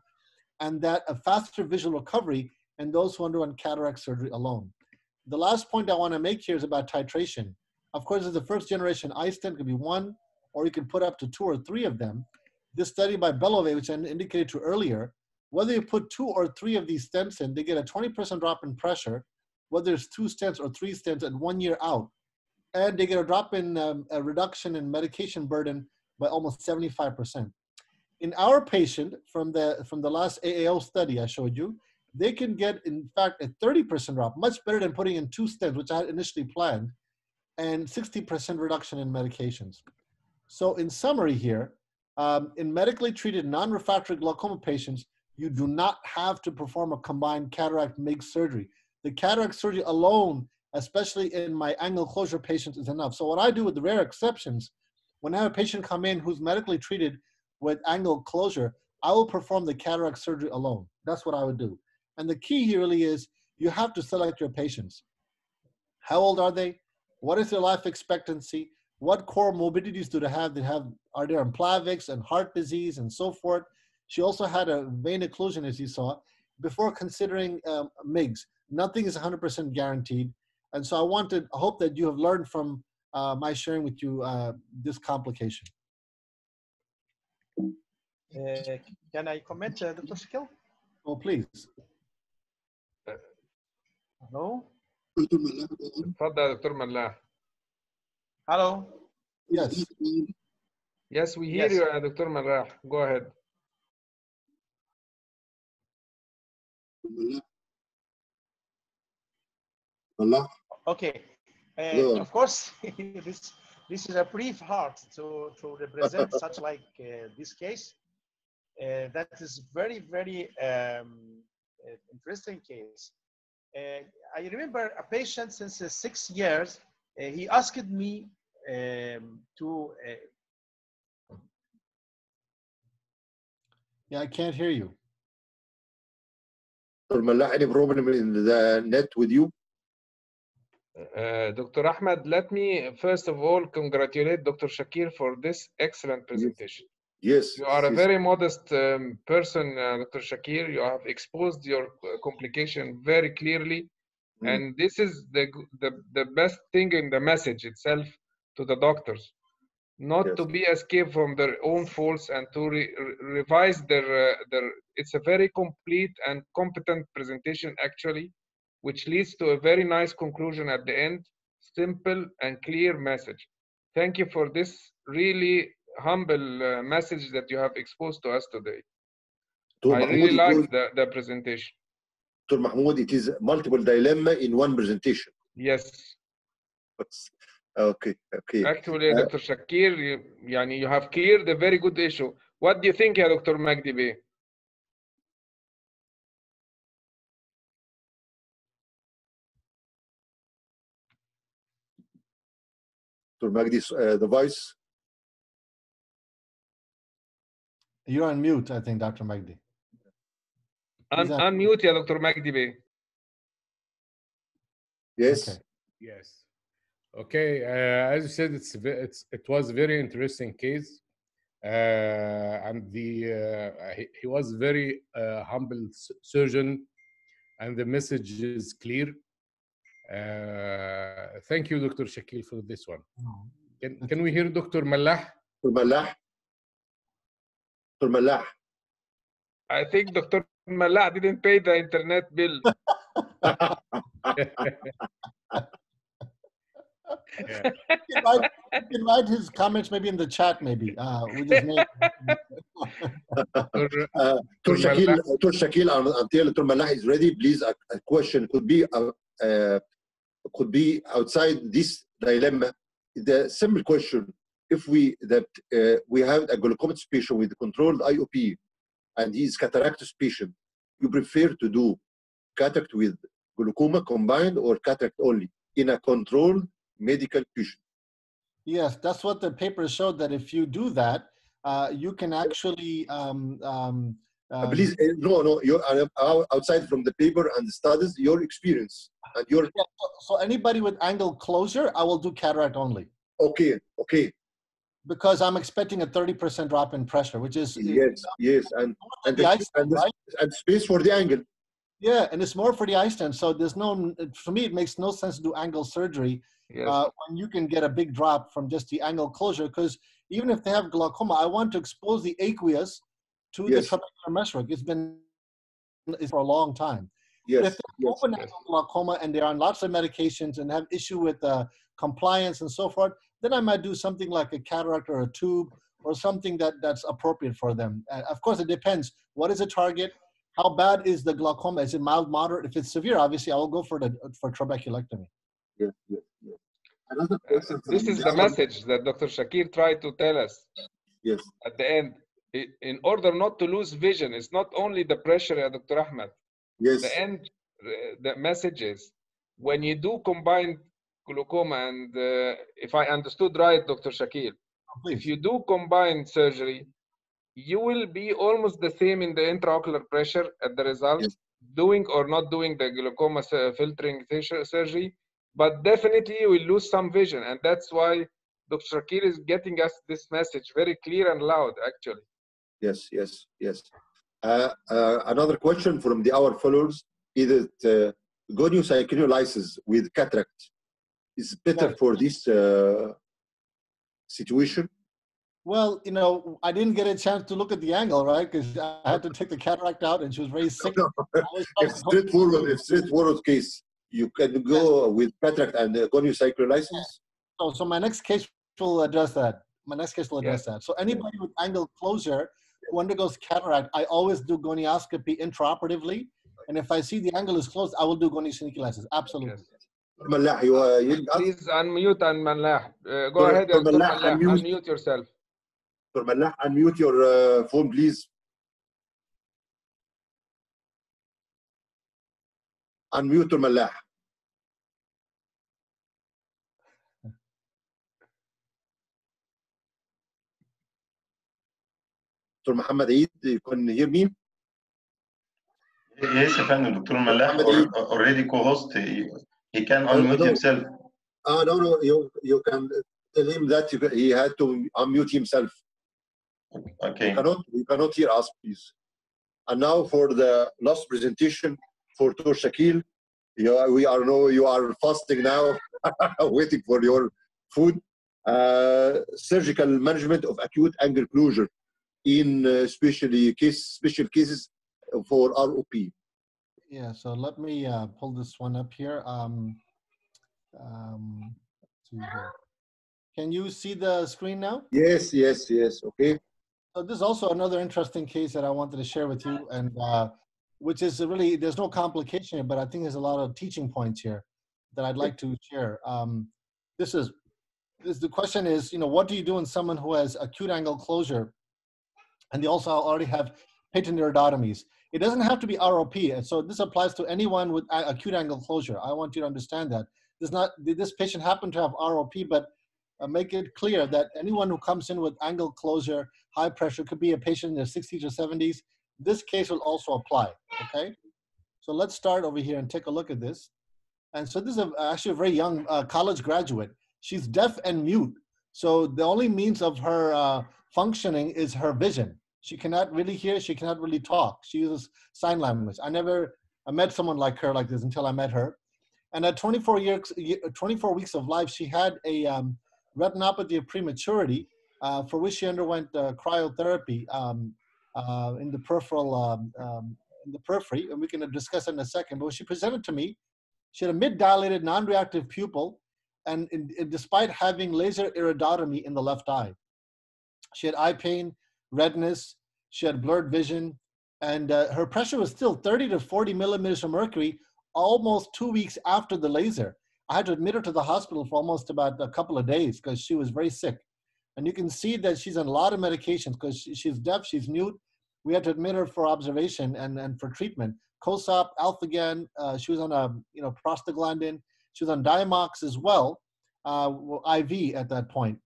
and that a faster visual recovery in those who underwent cataract surgery alone. The last point I want to make here is about titration. Of course, the first generation iStent could be one, or you can put up to two or three of them. This study by Belovay, which I indicated to earlier, whether you put two or three of these stents in, they get a 20% drop in pressure, whether it's two stents or three stents at one year out. And they get a drop in um, a reduction in medication burden by almost 75%. In our patient from the, from the last AAO study I showed you, they can get, in fact, a 30% drop, much better than putting in two stents, which I had initially planned, and 60% reduction in medications. So in summary here, um, in medically treated non-refractory glaucoma patients, you do not have to perform a combined cataract MIG surgery. The cataract surgery alone, especially in my angle closure patients, is enough. So what I do with the rare exceptions, when I have a patient come in who's medically treated with angle closure, I will perform the cataract surgery alone. That's what I would do. And the key here really is you have to select your patients. How old are they? What is their life expectancy? What comorbidities do they have? They have are there on Plavix and heart disease and so forth. She also had a vein occlusion, as you saw, before considering um, MIGS. Nothing is 100% guaranteed. And so I wanted, I hope that you have learned from uh, my sharing with you uh, this complication.
Uh, can I comment, uh, Dr. Skill?
Oh, please.
Hello?
اتفضل يا دكتور ملاح
Hello?
Yes.
Yes, we hear
Yes.
you يا دكتور ملاح go ahead
Allah.
Okay. Uh,
Good.
of course, this this is a brief heart to to represent such like uh, this case. Uh, that is very very um, uh, interesting case. Uh, I remember a patient since uh, six years. Uh, he asked me um, to. Uh,
Yeah, I can't hear you.
Dr. Mallah, any problem in the net with you?
Uh, Dr. Ahmed, let me first of all congratulate Dr. Shakir for this excellent presentation.
Yes.
You are a
yes.
very modest um, person, uh, Dr. Shakir. You have exposed your uh, complication very clearly,
Mm.
and this is the, the the best thing in the message itself to the doctors, not to be escaped from their own faults and to re- revise their uh, their. It's a very complete and competent presentation actually, which leads to a very nice conclusion at the end. Simple and clear message. Thank you for this really humble uh, message that you have exposed to us today.
To
I really like the, the presentation.
Dr. Mahmoud, it is multiple dilemma in one presentation.
Yes.
Okay, okay.
Actually,
uh,
Dr. Shakir, you, yani you have cleared a very good issue. What do you think, Dr. Magdi
Dr. Magdi, uh, the voice.
You're on mute, I think, Dr. Magdi.
Un-
He's on-
unmute, يا Dr. Magdi Bey.
Yes.
Okay.
Yes. Okay. Uh, as you said, it's, it's it was a very interesting case, uh, and the uh, he, he was very uh, humble s- surgeon, and the message is clear. Uh, thank you, Dr. Shakeel, for this one. Can, can we hear Dr. Mallah?
Dr. Mallah. Dr. Mallah.
I think Dr. Mallah didn't pay the internet bill.
Yeah.
You can write, you can write his comments maybe in the chat, maybe. Uh, with his name.
Dr.
Uh, Dr.
Dr.
Shakeel,
Mallah.
Dr. Shakeel, until Dr. Mallah is ready, please, a, a question could be uh, uh, could be outside this dilemma. The simple question: If we that uh, we have a glaucomatous patient with controlled IOP, and he is cataractus patient, you prefer to do cataract with glaucoma combined or cataract only in a controlled medical patient?
Yes, that's what the paper showed that if you do that, uh, you can actually um, um, Um,
Please, uh, no, no, you're uh, outside from the paper and the studies, your experience and your,
yeah, so anybody with angle closure, I will do cataract only
okay, okay,
because I'm expecting a 30% drop in pressure, which is
yes, yes, and, and,
the
the,
iStent,
and, the,
right?
and space for the angle.
Yeah, and it's more for the iStent. So there's no, for me, it makes no sense to do angle surgery
Yes.
uh, when you can get a big drop from just the angle closure. Because even if they have glaucoma, I want to expose the aqueous to
Yes.
the trabecular meshwork. It's been it's for a long time. But
Yes,
if they
yes,
open
yes.
angle glaucoma and they're on lots of medications and have issue with uh, compliance and so forth, then I might do something like a cataract or a tube or something that that's appropriate for them. Uh, of course, it depends. What is the target? How bad is the glaucoma? Is it mild, moderate? If it's severe, obviously, I will go for the for trabeculectomy.
yes, yes, yes. Another
Uh,
question from
this is the message that Dr. Shakir tried to tell us
Yes,
at the end. In order not to lose vision, it's not only the pressure, uh, Dr. Ahmed.
yes,
The end, uh, the message is when you do combined glaucoma, and uh, if I understood right, Dr. Shakir,
Please.
if you do combined surgery, you will be almost the same in the intraocular pressure at the result,
Yes.
doing or not doing the glaucoma filtering surgery, but definitely you will lose some vision. And that's why Dr. Shakir is getting us this message very clear and loud, actually.
yes, yes, yes. Uh, uh, another question from the our followers is that uh, goniosynechialysis with cataract is better for this uh, situation?
Well, you know, I didn't get a chance to look at the angle, right? Because I had to take the cataract out, and she was very sick.
No,
I was trying
if straightforward, if straightforward case, you can go with cataract and uh, goniosynechialysis.
So, so my next case will address that. My next case will address that. So anybody with angle closure who undergoes cataract, I always do gonioscopy intraoperatively. And if I see the angle is closed, I will do goniosynechialysis. Absolutely.
Yes.
ملاح يو
بليز ان ميوت ان ملاح جو
اهيد
يا دكتور
ملاح
يور
سيلف
دكتور ملاح
ان ميوت unmute your uh, phone please. Unmute ملاح دكتور محمد عيد يكون هير مي
يس يا فندم دكتور ملاح
اوريدي
كو هوست he, can unmute
no.
himself
Ah, no, no, you, you can tell him that you, he had to unmute himself.
okay
You cannot, you cannot hear us, please. And now for the last presentation for Dr. Shakeel. You, are- we are no, you are fasting now, waiting for your food. Uh, surgical management of acute angle closure in uh, especially case, special cases for ROP.
Yeah, so let me uh, pull this one up here. Um, um. Can you see the screen now?
Yes, yes, yes. Okay.
So this is also another interesting case that I wanted to share with you, and uh, which is really there's no complication, here, but I think there's a lot of teaching points here that I'd like to share. Um, this is this, the question is, you know, what do you do in someone who has acute angle closure, and they also already have patent iridotomies? It doesn't have to be ROP, and so this applies to anyone with acute angle closure. I want you to understand that. This not this patient happened to have ROP, but uh, make it clear that anyone who comes in with angle closure, high pressure, could be a patient in their 60s or 70s. This case will also apply. Okay, so let's start over here and take a look at this. And so this is a, actually a very young uh, college graduate. She's deaf and mute, so the only means of her uh, functioning is her vision. She cannot really hear. She cannot really talk. She uses sign language. I never I met someone like her like this until I met her. And at 24 years, 24 weeks of life, she had a um, retinopathy of prematurity, uh, for which she underwent uh, cryotherapy um, uh, in the peripheral, um, um, in the periphery, and we can discuss in a second. But when she presented to me, she had a mid-dilated, non-reactive pupil, and in, in- despite having laser iridotomy in the left eye, she had eye pain, redness, she had blurred vision, and uh, her pressure was still 30 to 40 millimeters of mercury almost two weeks after the laser. I had to admit her to the hospital for almost about a couple of days because she was very sick. And you can see that she's on a lot of medications because she's deaf, she's mute. We had to admit her for observation and, and for treatment. Cosopt, Alphagan, uh, she was on a you know prostaglandin. She was on Diamox as well, uh, IV at that point.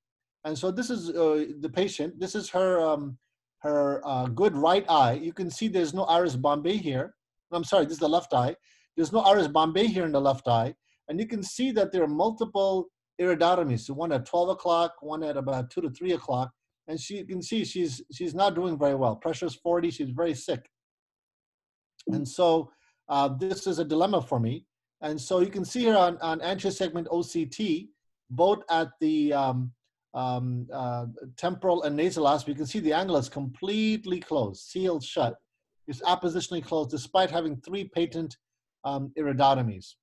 And so this is uh, the patient. This is her um, her uh, good right eye, you can see there's no iris bombé here. I'm sorry, this is the left eye. There's no iris bombé here in the left eye. And you can see that there are multiple iridotomies. So one at 12 o'clock, one at about two to three o'clock. And she you can see she's she's not doing very well. Pressure's 40, she's very sick. And so uh, this is a dilemma for me. And so you can see here on, on anterior segment OCT, both at the um, um, uh, temporal and nasal aspect, you can see the angle is completely closed, sealed shut. It's appositionally closed despite having three patent um, iridotomies.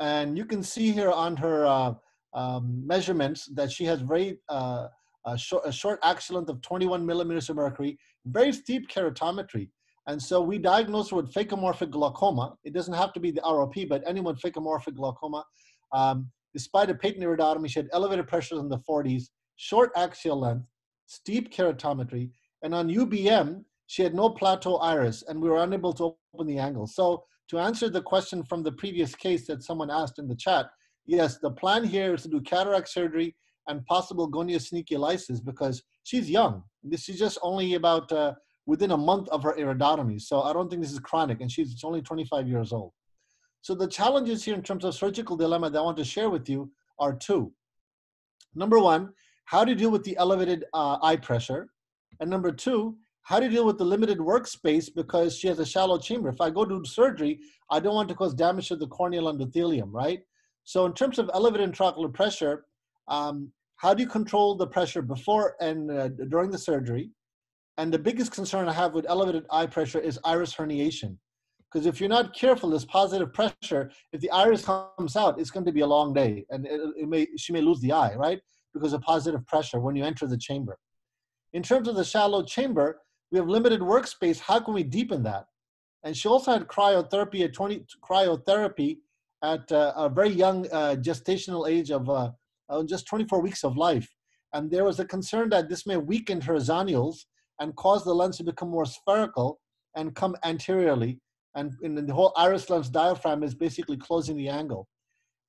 And you can see here on her uh, um, measurements that she has very uh, a short, a short axial length of 21 millimeters of mercury, very steep keratometry. And so we diagnosed her with phacomorphic glaucoma. It doesn't have to be the ROP, but anyone with glaucoma. Um, despite a patent iridotomy, she had elevated pressures in the 40s, short axial length, steep keratometry, and on UBM, she had no plateau iris, and we were unable to open the angle. So to answer the question from the previous case that someone asked in the chat, yes, the plan here is to do cataract surgery and possible goniosneaky because she's young. This is just only about uh, within a month of her iridotomy. So I don't think this is chronic, and she's only 25 years old. So the challenges here in terms of surgical dilemma that I want to share with you are two. Number one, how to deal with the elevated uh, eye pressure. And number two, how to deal with the limited workspace because she has a shallow chamber. If I go to surgery, I don't want to cause damage to the corneal endothelium, right? So in terms of elevated intraocular pressure, um, how do you control the pressure before and uh, during the surgery? And the biggest concern I have with elevated eye pressure is iris herniation. Because if you're not careful, this positive pressure, if the iris comes out, it's going to be a long day, and it, it may she may lose the eye, right? Because of positive pressure when you enter the chamber. In terms of the shallow chamber, we have limited workspace. How can we deepen that? And she also had cryotherapy at 20 cryotherapy at uh, a very young uh, gestational age of uh, just 24 weeks of life. And there was a concern that this may weaken her zonules and cause the lens to become more spherical and come anteriorly. And, and the whole iris lens diaphragm is basically closing the angle.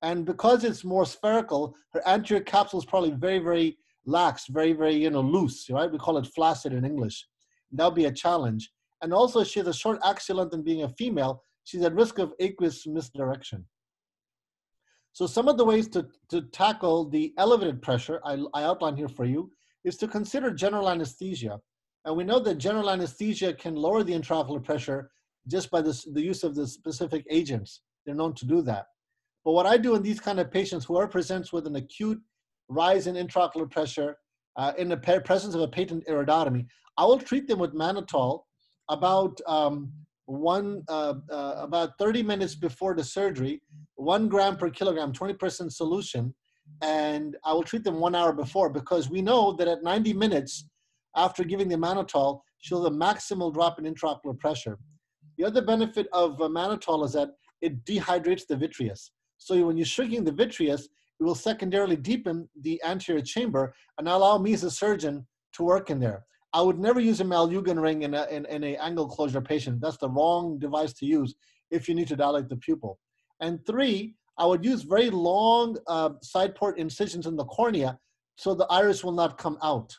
And because it's more spherical, her anterior capsule is probably very, very lax, very, very, you know, loose, right? We call it flaccid in English. That'll be a challenge. And also, she has a short axial length and being a female, she's at risk of aqueous misdirection. So some of the ways to, to tackle the elevated pressure I, I outline here for you is to consider general anesthesia. And we know that general anesthesia can lower the intraocular pressure just by this, the use of the specific agents. They're known to do that. But what I do in these kind of patients, whoever presents with an acute rise in intraocular pressure uh, in the presence of a patent iridotomy, I will treat them with mannitol about um, one uh, uh, about 30 minutes before the surgery, one gram per kilogram, 20% solution, and I will treat them one hour before because we know that at 90 minutes after giving the mannitol, have a maximal drop in intraocular pressure. The other benefit of uh, mannitol is that it dehydrates the vitreous. So when you're shrinking the vitreous, it will secondarily deepen the anterior chamber and allow me as a surgeon to work in there. I would never use a Malyugin ring in a, in, in a angle closure patient. That's the wrong device to use if you need to dilate the pupil. And three, I would use very long uh, side port incisions in the cornea so the iris will not come out.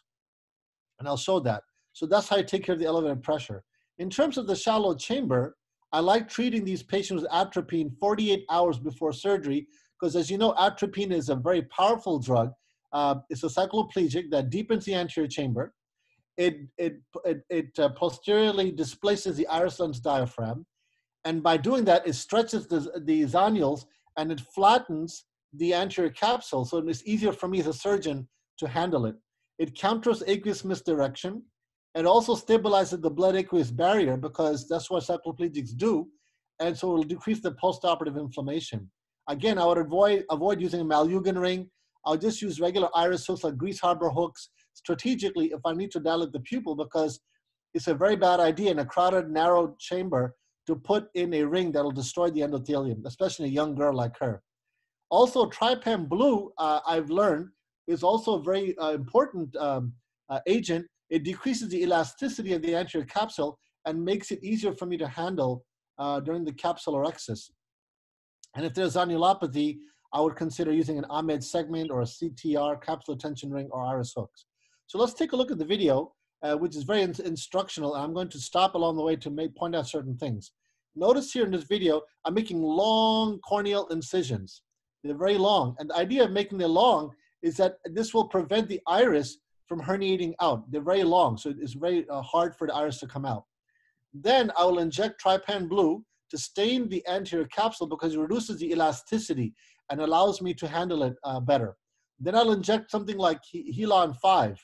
And I'll show that. So that's how you take care of the elevated pressure. In terms of the shallow chamber, I like treating these patients with atropine 48 hours before surgery because as you know, atropine is a very powerful drug. Uh, it's a cycloplegic that deepens the anterior chamber it, it, it, it uh, posteriorly displaces the iris lens diaphragm. And by doing that, it stretches the, the zonules and it flattens the anterior capsule. So it's easier for me as a surgeon to handle it. It counters aqueous misdirection. It also stabilizes the blood aqueous barrier because that's what cycloplegics do. And so it will decrease the postoperative inflammation. Again, I would avoid, avoid using a Malyugin ring. I'll just use regular iris hooks like Grieshaber hooks strategically if I need to dilate the pupil because it's a very bad idea in a crowded, narrow chamber to put in a ring that'll destroy the endothelium, especially a young girl like her. Also, trypan blue, uh, I've learned, is also a very uh, important um, uh, agent. It decreases the elasticity of the anterior capsule and makes it easier for me to handle uh, during the capsular capsulorhexis. And if there's zonulopathy, I would consider using an Ahmed segment or a CTR, capsular tension ring, or iris hooks. So let's take a look at the video uh, which is very in- instructional. I'm going to stop along the way to make, point out certain things. Notice here in this video, I'm making long corneal incisions. They're very long. And the idea of making them long is that this will prevent the iris from herniating out. They're very long, so it's very uh, hard for the iris to come out. Then I will inject trypan blue to stain the anterior capsule because it reduces the elasticity and allows me to handle it uh, better. Then I'll inject something like Healon 5.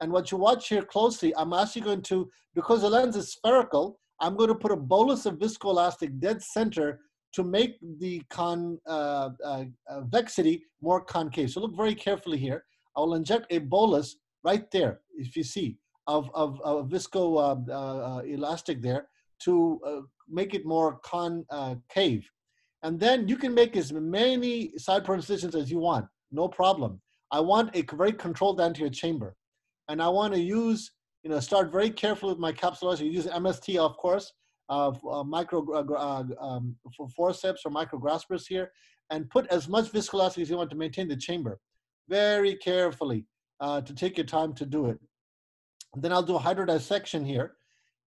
And what you watch here closely, I'm actually going to, because the lens is spherical, I'm going to put a bolus of viscoelastic dead center to make the convexity uh, uh, uh more concave. So look very carefully here. I will inject a bolus right there, if you see, of, of, of visco uh, uh, elastic there to make it more concave. And then you can make as many side incisions as you want, no problem. I want a very controlled anterior chamber. And I want to use, you know, start very carefully with my capsulizer. You use MST, of course, uh, uh, micro uh, um, for forceps or micro graspers here, and put as much viscosity as you want to maintain the chamber. Very carefully uh, to take your time to do it. And then I'll do a hydrodissection here.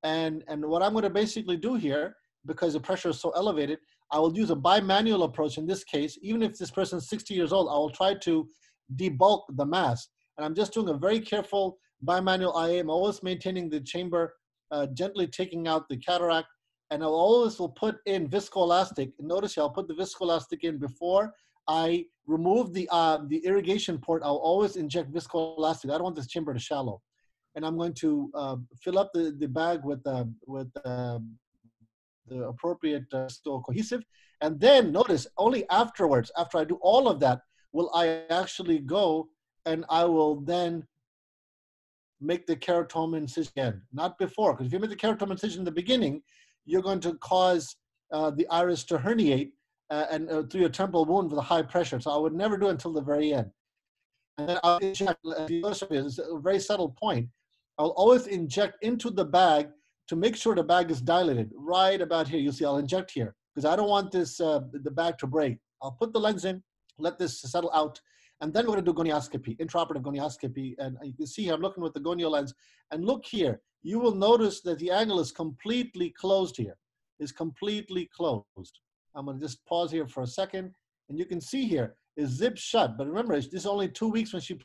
And, and what I'm going to basically do here, because the pressure is so elevated, I will use a bimanual approach in this case. Even if this person is 60 years old, I will try to debulk the mass. And I'm just doing a very careful bimanual IA. I'm always maintaining the chamber, uh, gently taking out the cataract. And I always will put in viscoelastic. Notice I'll put the viscoelastic in before I remove the, uh, the irrigation port. I'll always inject viscoelastic. I don't want this chamber to shallow. And I'm going to uh, fill up the, the bag with, uh, with um, the appropriate uh, cohesive. And then notice only afterwards, after I do all of that, will I actually go and I will then make the keratome incision not before. Because if you make the keratome incision in the beginning, you're going to cause uh, the iris to herniate uh, and uh, through your temporal wound with a high pressure. So I would never do until the very end. And then I'll inject, it's a very subtle point. I'll always inject into the bag to make sure the bag is dilated right about here. You see, I'll inject here because I don't want this uh, the bag to break. I'll put the lens in, let this settle out, and then we're going to do gonioscopy, intraoperative gonioscopy. And you can see here, I'm looking with the gonio lens. And look here, you will notice that the angle is completely closed here, is completely closed. I'm going to just pause here for a second. And you can see here, is zip shut. But remember, this is only two weeks when she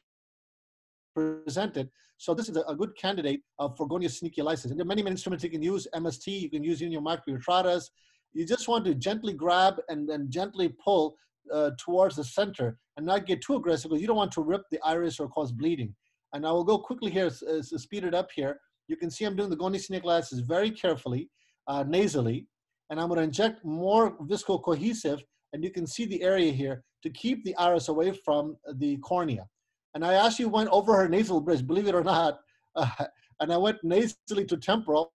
presented. So this is a, good candidate uh, for goniosneaky And there are many, many instruments you can use. MST, you can use in your microretratas. You just want to gently grab and, and gently pull uh, towards the center and not get too aggressive because you don't want to rip the iris or cause bleeding. And I will go quickly here, uh, speed it up here. You can see I'm doing the goniosneaky very carefully, uh, nasally, and I'm going to inject more viscocohesive, and you can see the area here to keep the iris away from the cornea. And I actually went over her nasal bridge, believe it or not. Uh, and I went nasally to temporal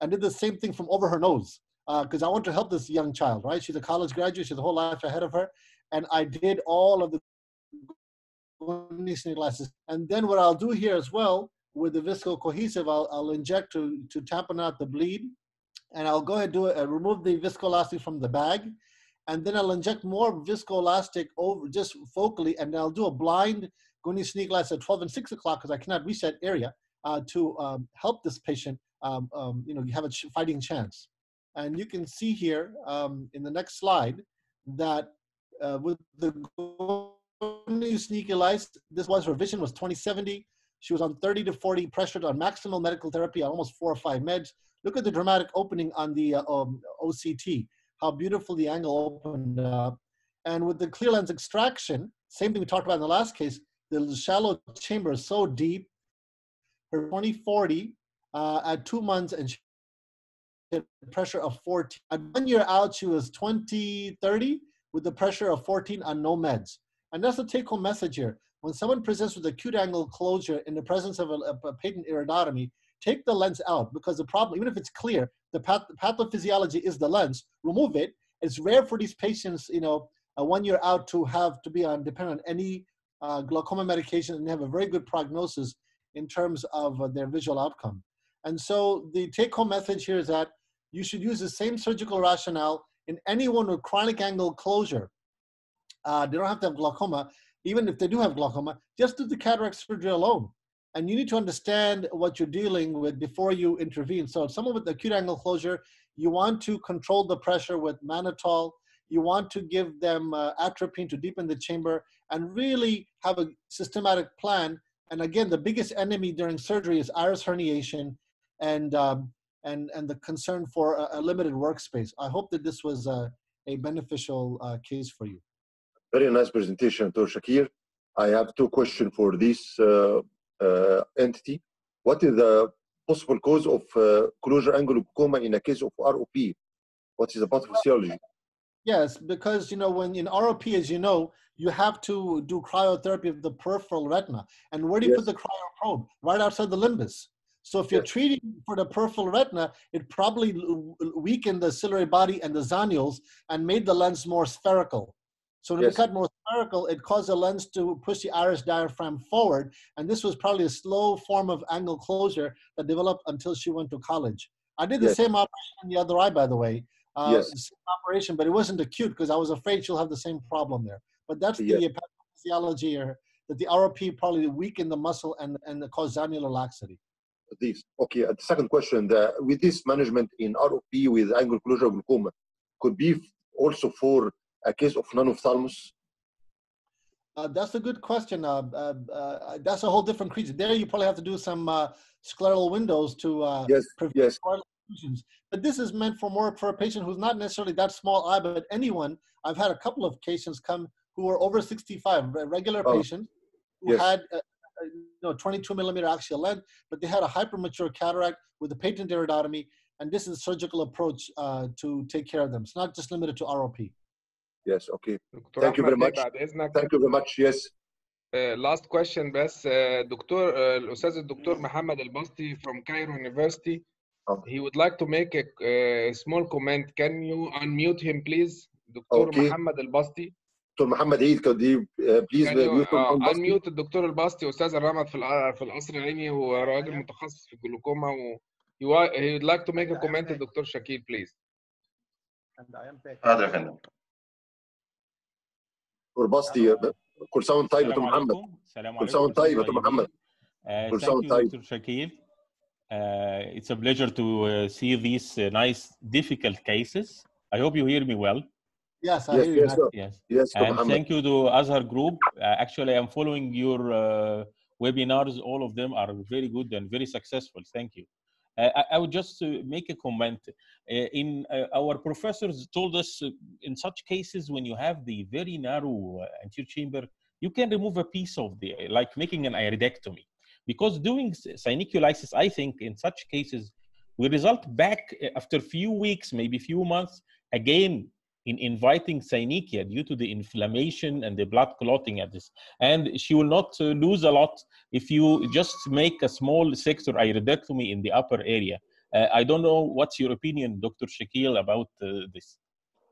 and did the same thing from over her nose because uh, I want to help this young child, right? She's a college graduate, she has a whole life ahead of her. And I did all of the glasses. And then what I'll do here as well with the visco cohesive, I'll, I'll inject to, to tampen out the bleed. And I'll go ahead and do it, uh, remove the viscoelastic from the bag. And then I'll inject more viscoelastic over just focally, and I'll do a blind goniosneaky at 12 and 6 o'clock because I cannot reach that area uh, to um, help this patient, um, um, you know, you have a fighting chance. And you can see here um, in the next slide that uh, with the goniosneaky this was her vision was 2070. She was on 30 to 40 pressured on maximal medical therapy on almost four or five meds. Look at the dramatic opening on the uh, um, OCT, how beautiful the angle opened up. And with the clear lens extraction, same thing we talked about in the last case, the shallow chamber is so deep. Her 2040 uh, at two months and she had pressure of 14. At one year out, she was 2030 with the pressure of 14 on no meds. And that's the take home message here. When someone presents with acute angle closure in the presence of a, a patent iridotomy, take the lens out because the problem, even if it's clear, the path, pathophysiology is the lens, remove it. It's rare for these patients, you know, uh, one year out to have to be on dependent on any uh, glaucoma medication and have a very good prognosis in terms of uh, their visual outcome. And so the take home message here is that you should use the same surgical rationale in anyone with chronic angle closure. Uh, they don't have to have glaucoma. Even if they do have glaucoma, just do the cataract surgery alone. And you need to understand what you're dealing with before you intervene. So someone with acute angle closure, you want to control the pressure with mannitol. You want to give them uh, atropine to deepen the chamber and really have a systematic plan. And again, the biggest enemy during surgery is iris herniation and, um, and, and the concern for a, a, limited workspace. I hope that this was a, a beneficial uh, case for you.
Very nice presentation, Dr. Shakir. I have two questions for this uh, entity. What is the possible cause of uh, closure angle glaucoma in a case of ROP? What is the pathophysiology?
Yes, because you know when in ROP, as you know, you have to do cryotherapy of the peripheral retina. And where do you
Yes.
put the cryoprobe? Right outside the limbus. So if you're
Yes.
treating for the peripheral retina, it probably weakened the ciliary body and the zonules and made the lens more spherical. So when
Yes.
become more spherical, it caused the lens to push the iris diaphragm forward. And this was probably a slow form of angle closure that developed until she went to college. I did the
Yes.
same operation in the other eye, by the way. Uh,
Yes.
same operation, but it wasn't acute because I was afraid she'll have the same problem there. But that's the
Yes.
pathophysiology or that the ROP probably weakened the muscle and, and caused zonular laxity.
This. Okay, uh, the second question, the, with this management in ROP with angle closure glaucoma, could be also for a case of nanophthalmos?
Uh, that's a good question. Uh, uh, uh, that's a whole different creature. There, you probably have to do some uh, scleral windows to uh,
Yes,
prevent
yes.
But this is meant for more for a patient who's not necessarily that small eye, but anyone. I've had a couple of patients come who are over 65, re- regular
Oh,
patients who
yes.
had you know 22 millimeter axial length, but they had a hypermature cataract with a patent iridotomy, and this is a surgical approach uh, to take care of them. It's not just limited to ROP.
Yes, okay.
دكتور
Thank you very much.
بعد اذنك
Thank you very much. Yes,
Uh, last question بس uh, دكتور uh, الاستاذ الدكتور محمد البسطي from Cairo University
Okay.
he would like to make a, a small comment can you unmute him please دكتور
Okay.
محمد البسطي
Dr. Uh, uh,
you
mute on- on
uh,
Basti?
unmute الدكتور البسطي أستاذ الرمد في في القصر العيني هو راجل متخصص في الجلوكوما و he would like to make a comment. الدكتور شاكيل please
And I am back.
حاضر يا فندم
دكتور باستي كل سنه وانت طيب يا دكتور
السلام
محمد
عليكم السلام
كل سنه
عليكم
وانت طيب يا دكتور محمد
Uh,
كل
thank
سنة وانت
you,
طيب.
Dr. Shakir. Uh, it's a pleasure to uh, see these uh, nice, difficult cases. I hope you hear me well.
Yes, I
Yes,
hear you.
yes, sir.
Yes.
Yes, Dr.
And
Muhammad.
thank you to Azhar Group. Uh, actually, I'm following your uh, webinars. All of them are very good and very successful. Thank you. I, I would just uh, make a comment. Uh, in uh, our professors told us in such cases when you have the very narrow anterior chamber, you can remove a piece of the like making an iridectomy because doing synechialysis, I think in such cases will result back after few weeks, maybe few months, again in inviting synechia due to the inflammation and the blood clotting at this. And she will not uh, lose a lot if you just make a small sector iridectomy in the upper area. Uh, I don't know what's your opinion, Dr. Shakeel, about uh, this.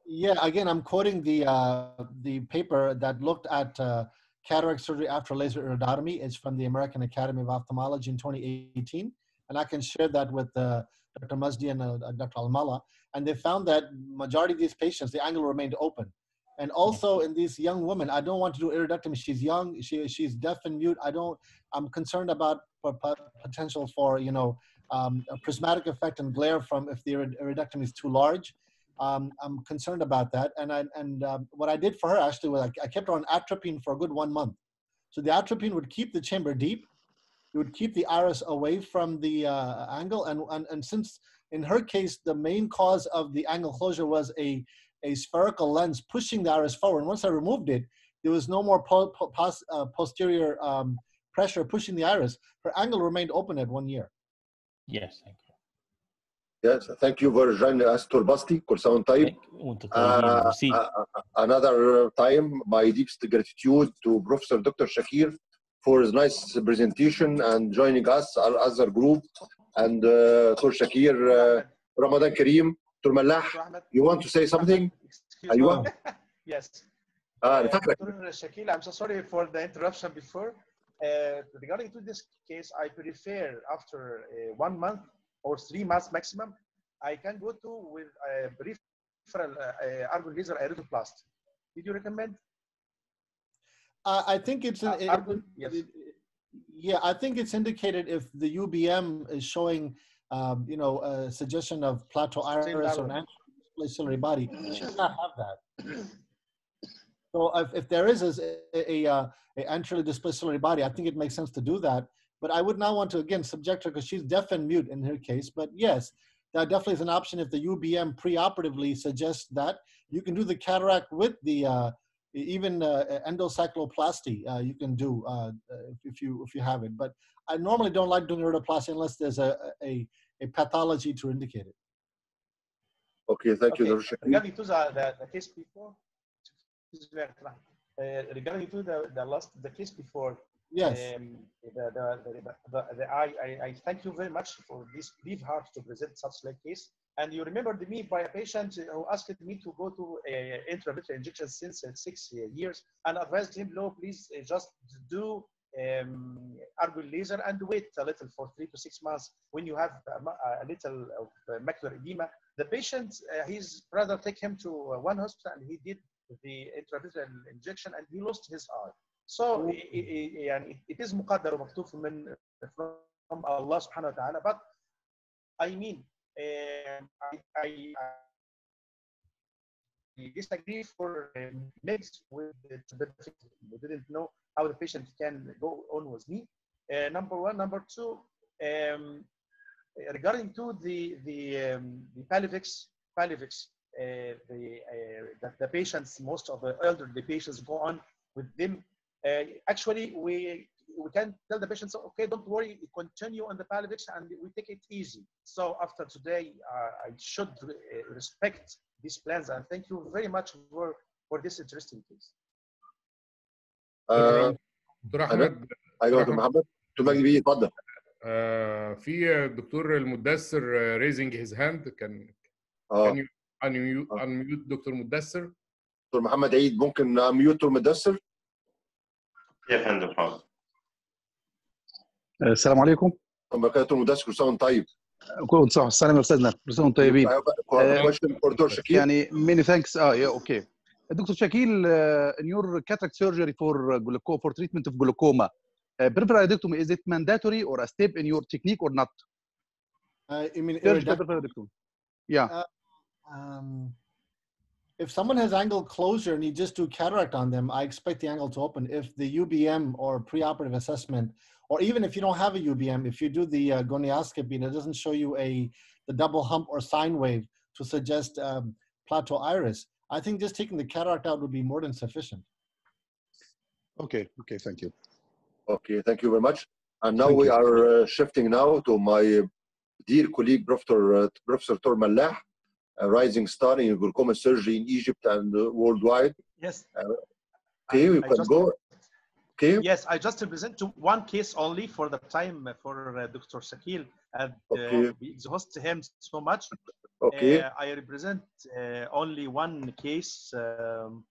Yeah, again, I'm quoting the uh, the paper that looked at uh, cataract surgery after laser iridotomy. It's from the American Academy of Ophthalmology in 2018, and I can share that with uh, Dr. Magdi and Dr. Almalaah. And they found that majority of these patients, the angle remained open. And also in these young women, I don't want to do iridectomy. She's young. She she's deaf and mute. I don't. I'm concerned about po- po- potential for you know um, a prismatic effect and glare from if the iridectomy is too large um, I'm concerned about that. And I, and um, what I did for her actually was I, I kept her on atropine for a good one month. So the atropine would keep the chamber deep. It would keep the iris away from the uh, angle. And, and, and since in her case, the main cause of the angle closure was a, a spherical lens pushing the iris forward. And once I removed it, there was no more po po pos uh, posterior um, pressure pushing the iris. Her angle remained open at one year.
Yes, thank you.
Yes, thank you, Virgin
Asturbasti, for some
Uh, another time, my deepest gratitude to Professor Dr. Shakir for his nice presentation and joining us, our other group, and uh, Shakir, uh, Ramadan Kareem,
Tur
you want to say something?
Yes.
Ah,
uh, I'm so sorry for the interruption before. Uh, regarding to this case, I prefer after uh, one month or three months maximum, I can go to with a brief peripheral uh, argon laser iridoplasty. Did you recommend?
I think it's an.
Uh, argon, yes.
It, yeah, I think it's indicated if the UBM is showing, um, you know, a suggestion of plateau iris or an ciliary body. She does not have that. So if, if there is a, a, a, uh, a anteriorly displaced ciliary body, I think it makes sense to do that. But I would not want to again subject her because she's deaf and mute in her case. But yes, that definitely is an option if the UBM preoperatively suggests that you can do the cataract with the uh, even uh, endocycloplasty. Uh, you can do uh, if, if you if you have it. But I normally don't like doing iridoplasty unless there's a, a a pathology to indicate it.
Okay, thank you,
Okay,
Dr. Shakir.
regarding to the, the, the case before, uh, regarding to the, the last the case before,
Yes.
um, the, the, the, the, the, I, I, I thank you very much for this brave heart to present such like case. And you remembered me by a patient who asked me to go to a intravitreal injection since uh, six uh, years and advised him, no, please uh, just do um, argon laser and wait a little for three to six months when you have a, ma- a little of uh, macular edema. The patient, uh, his brother take him to uh, one hospital and he did the intravitreal injection and he lost his eye. So i- i- i- يعني it is مقدر ومكتوب من from Allah subhanahu wa ta'ala but I mean um, I, I, disagree for um, mixed with the benefit. We didn't know how the patient can go on with me. Uh, number one, number two, um, regarding to the the um, the Plavix, Plavix, uh, the, uh, the patients, most of the elderly patients go on with them. Actually, we we can tell the patients, okay, don't worry, continue on the Plavix and we take it easy. So after today, uh, I should uh, respect these plans and thank you very much for, for this interesting case.
Uh, Doctor
ايوه دكتور محمد. دكتور مجدي بيه اتفضل.
في الدكتور المدثر ريزنج هيز هاند كان can you unmute Doctor دكتور
محمد عيد ممكن
انميوت
السلام عليكم
طب كده دكتور مدثر كل سنه وانت طيب
كنت صح السلام يا استاذنا كل سنه وانتم طيبين آه،
كويشن فور دكتور شكير
يعني ماني ثانكس اه يا اوكي دكتور شاكيل ان يور cataract surgery for glaucoma for treatment of glaucoma uh, peripheral iridectomy is it mandatory or a step in your technique or not
Uh, you mean
surgical
iridoc-
peripheral iridectomy yeah
um, if someone has angle closure and you just do cataract on them, I expect the angle to open. If the UBM or preoperative assessment, or even if you don't have a UBM, if you do the uh, gonioscopy and it doesn't show you a the double hump or sine wave to suggest um, plateau iris, I think just taking the cataract out would be more than sufficient.
okay okay thank you
Okay, thank you very much. And now
Thank
we
you.
are uh, shifting now to my dear colleague, Professor uh, Professor Tor Mallah, a rising star in glaucoma surgery in Egypt and uh, worldwide.
Yes.
Okay,
I-
we
I
can
just-
go. Okay.
Yes, I just represent one case only for the time uh, for uh, Dr. Shakeel, and uh,
okay.
we exhaust him so much.
Okay.
Uh, I represent uh, only one case. Um,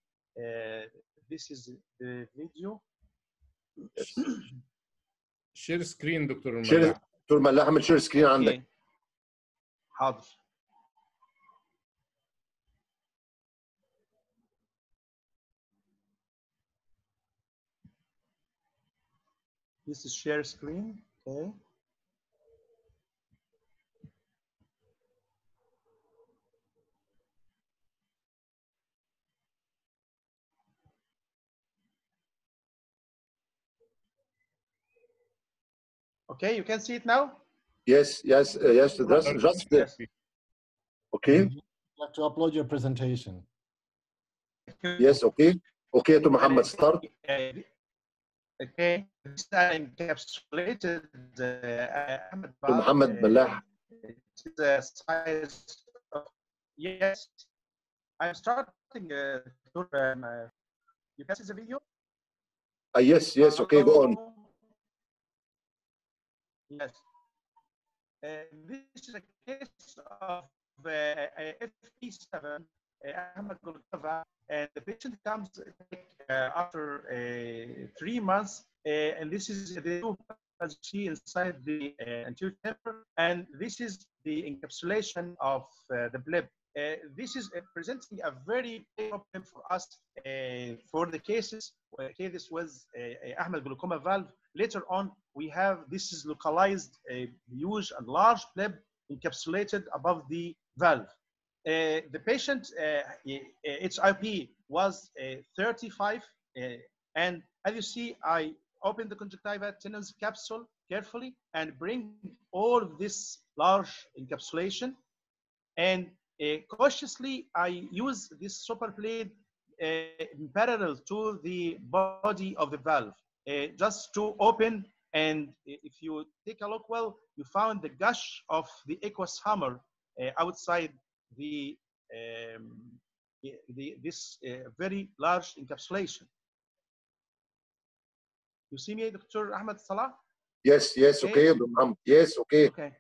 this is the video.
Yes. share screen,
Dr.
Share,
Dr. ملاح
share screen This is share screen. Okay. Okay, you can see it now.
Yes, yes, uh, yes. Just, just
Yes.
okay.
You have to upload your presentation.
Yes, okay. Okay, to Muhammad, start.
Okay, this encapsulated uh,
Muhammad
uh, the size of, yes. I'm starting uh, to, um, uh, you can see the video?
Uh, yes, yes, okay, go on.
Yes. Uh, this is a case of uh, FP7, uh, Golgova, and the patient comes uh, after uh, three months, and this is the as inside the anterior chamber, and this is the encapsulation of the bleb. uh, this is uh, presenting a very big problem for us uh, for the cases where this was uh, Ahmed glaucoma valve. Later on, we have this is localized, a huge and large bleb encapsulated above the valve. Uh, the patient uh, its IP was uh, 35, uh, and as you see, I open the conjunctiva tenons capsule carefully and bring all of this large encapsulation, and uh, cautiously I use this super plate uh, in parallel to the body of the valve, uh, just to open. And if you take a look well, you found the gush of the aqueous humor uh, outside the, um, the, this uh, very large encapsulation. You see me, Dr. Ahmed Salah?
Yes, yes,
Okay.
okay, Yes, okay.
Okay.